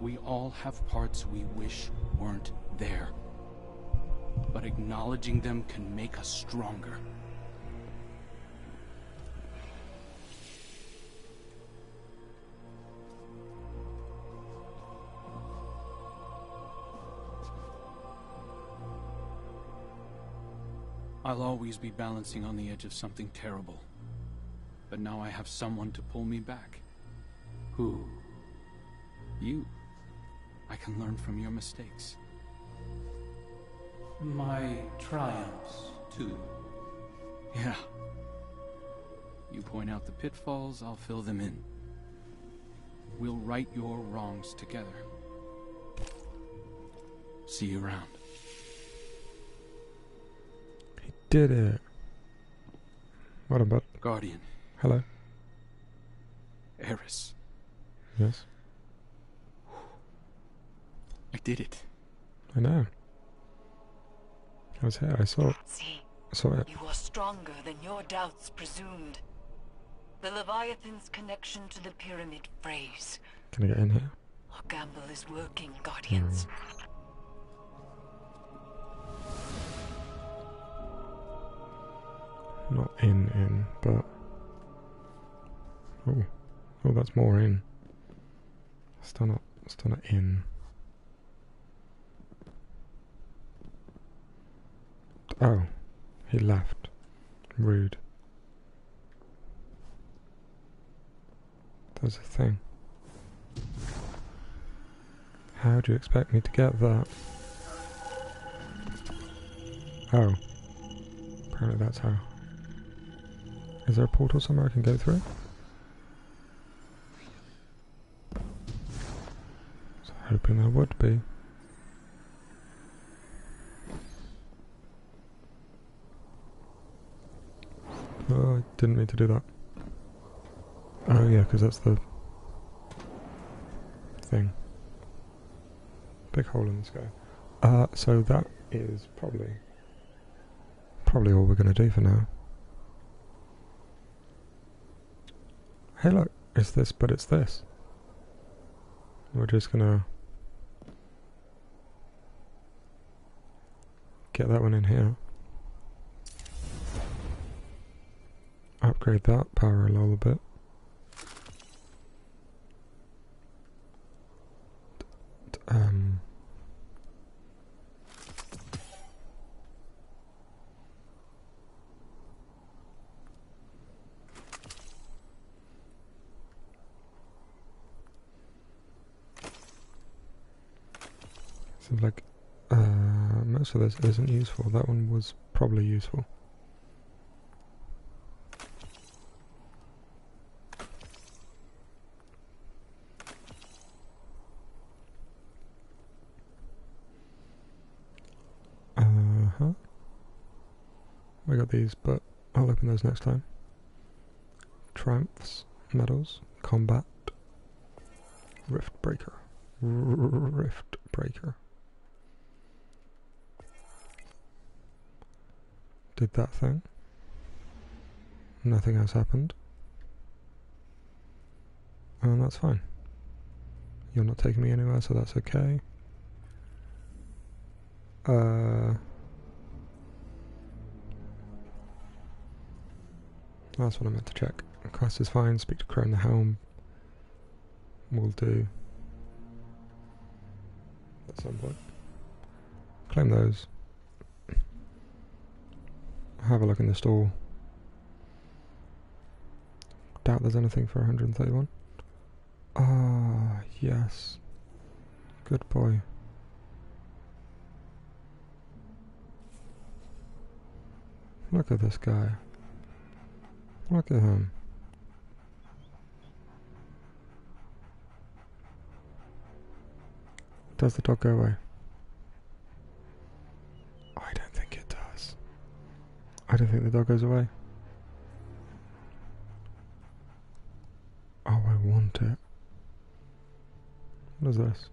We all have parts we wish weren't there. But acknowledging them can make us stronger. I'll always be balancing on the edge of something terrible. But now I have someone to pull me back. Who? You. I can learn from your mistakes. My triumphs, too. Yeah. You point out the pitfalls, I'll fill them in. We'll right your wrongs together. See you around. He did it. What about? Guardian, Hello. Eris, Yes. I did it. I know. I was here. I saw it. See, I saw it. you are stronger than your doubts presumed. The Leviathan's connection to the pyramid phrase. Can I get in here? Our gamble is working, Guardians. Hmm. Not in, in, but. Oh. Oh, that's more in. Still not, still not in. Oh. He left. Rude. There's a thing. How do you expect me to get that? Oh. Apparently that's how. Is there a portal somewhere I can go through? I was hoping there would be. Oh, I didn't mean to do that. Oh yeah, because that's the thing. Big hole in the sky. Uh, so that is probably probably all we're going to do for now. Hey look, it's this, but it's this. We're just gonna get that one in here. Upgrade that power a little bit. Um, Seems like uh, most of this isn't useful. That one was probably useful. These, but I'll open those next time. Triumphs, medals, combat, rift breaker, rift breaker. Did that thing. Nothing else happened. And that's fine. You're not taking me anywhere, so that's okay. Uh, that's what I meant to check. Quest is fine, speak to Crow in the Helm. Will do. At some point. Claim those. Have a look in the store. Doubt there's anything for 131. Ah, yes. Good boy. Look at this guy. Look at him. Does the dog go away? I don't think it does. I don't think the dog goes away. Oh, I want it. What is this?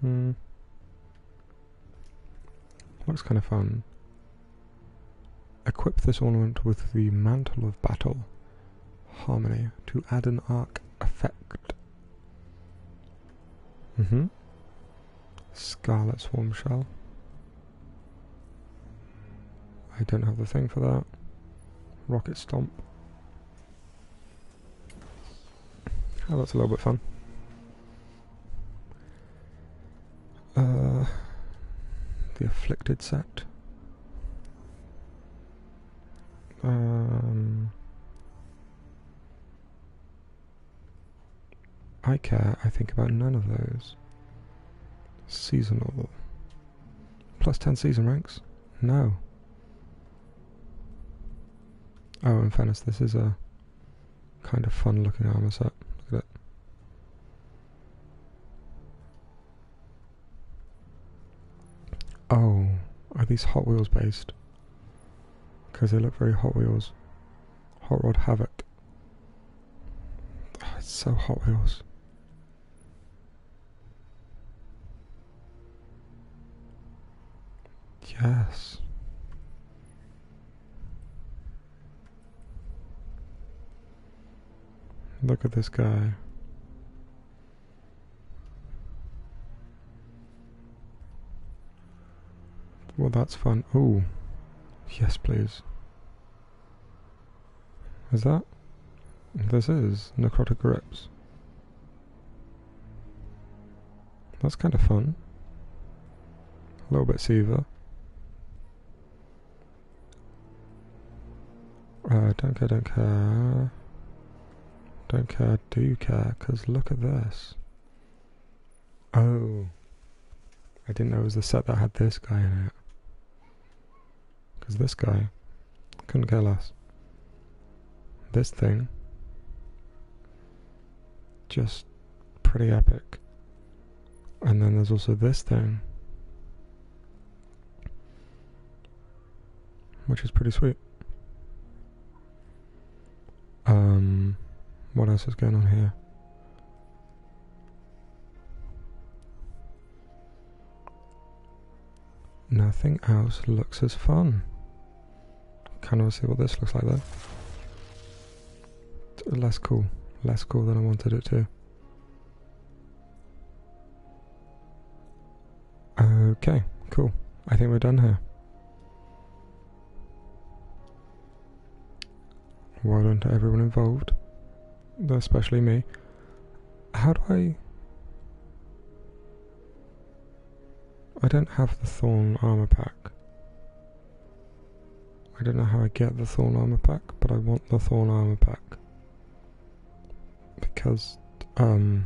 Hmm. Looks kind of fun. Equip this ornament with the Mantle of Battle Harmony to add an arc effect. Mm-hmm. Scarlet Swarm Shell. I don't have the thing for that. Rocket Stomp. Oh, that's a little bit fun. Uh, the Afflicted set. Um, I care, I think about none of those. Seasonal. Plus 10 season ranks? No. Oh, in fairness, this is a kind of fun looking armor set. Look at it. These Hot Wheels based? Because they look very Hot Wheels. Hot Rod Havoc. Oh, it's so Hot Wheels. Yes. Look at this guy. Well, that's fun. Oh, yes, please. Is that? This is Necrotic Grips. That's kind of fun. A little bit Siva. Uh, don't care, don't care. Don't care, do care, because look at this. Oh. I didn't know it was the set that had this guy in it. This guy couldn't care less. This thing. Just pretty epic. And then there's also this thing. Which is pretty sweet. Um, what else is going on here? Nothing else looks as fun. Kind of see what this looks like though. Less cool. Less cool than I wanted it to. Okay, cool. I think we're done here. Well done to everyone involved, especially me. How do I... I don't have the Thorn armor pack. I don't know how I get the Thorn armor pack, but I want the Thorn armor pack. Because, um...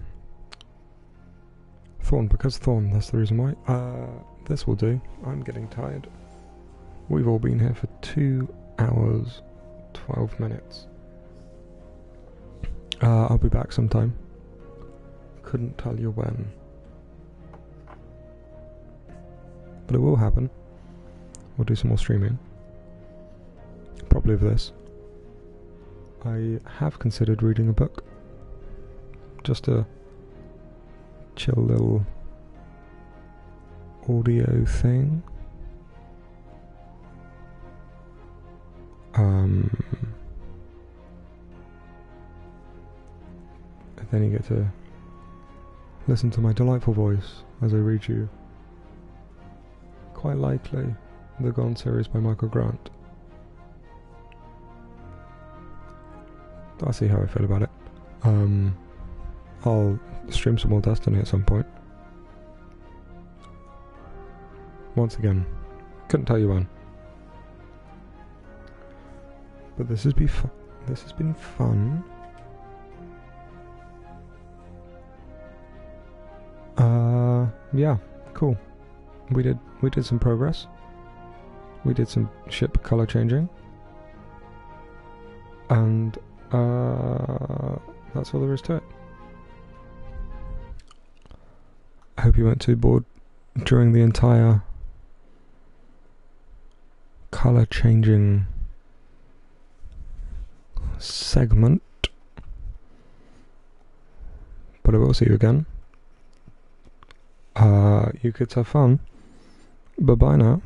Thorn, because Thorn, that's the reason why. Uh, this will do. I'm getting tired. We've all been here for two hours, 12 minutes. Uh, I'll be back sometime. Couldn't tell you when. But it will happen. We'll do some more streaming. Probably of this. I have considered reading a book. Just a chill little audio thing. Um, and then you get to listen to my delightful voice as I read you, quite likely, the Gone series by Michael Grant. I'll see how I feel about it. Um, I'll stream some more Destiny at some point. Once again, couldn't tell you when. But this has been fu- this has been fun. Uh, yeah, cool. We did we did some progress. We did some ship color changing. And uh, that's all there is to it. I hope you weren't too bored during the entire color changing segment. But I will see you again. Uh, you kids have fun. Bye bye now.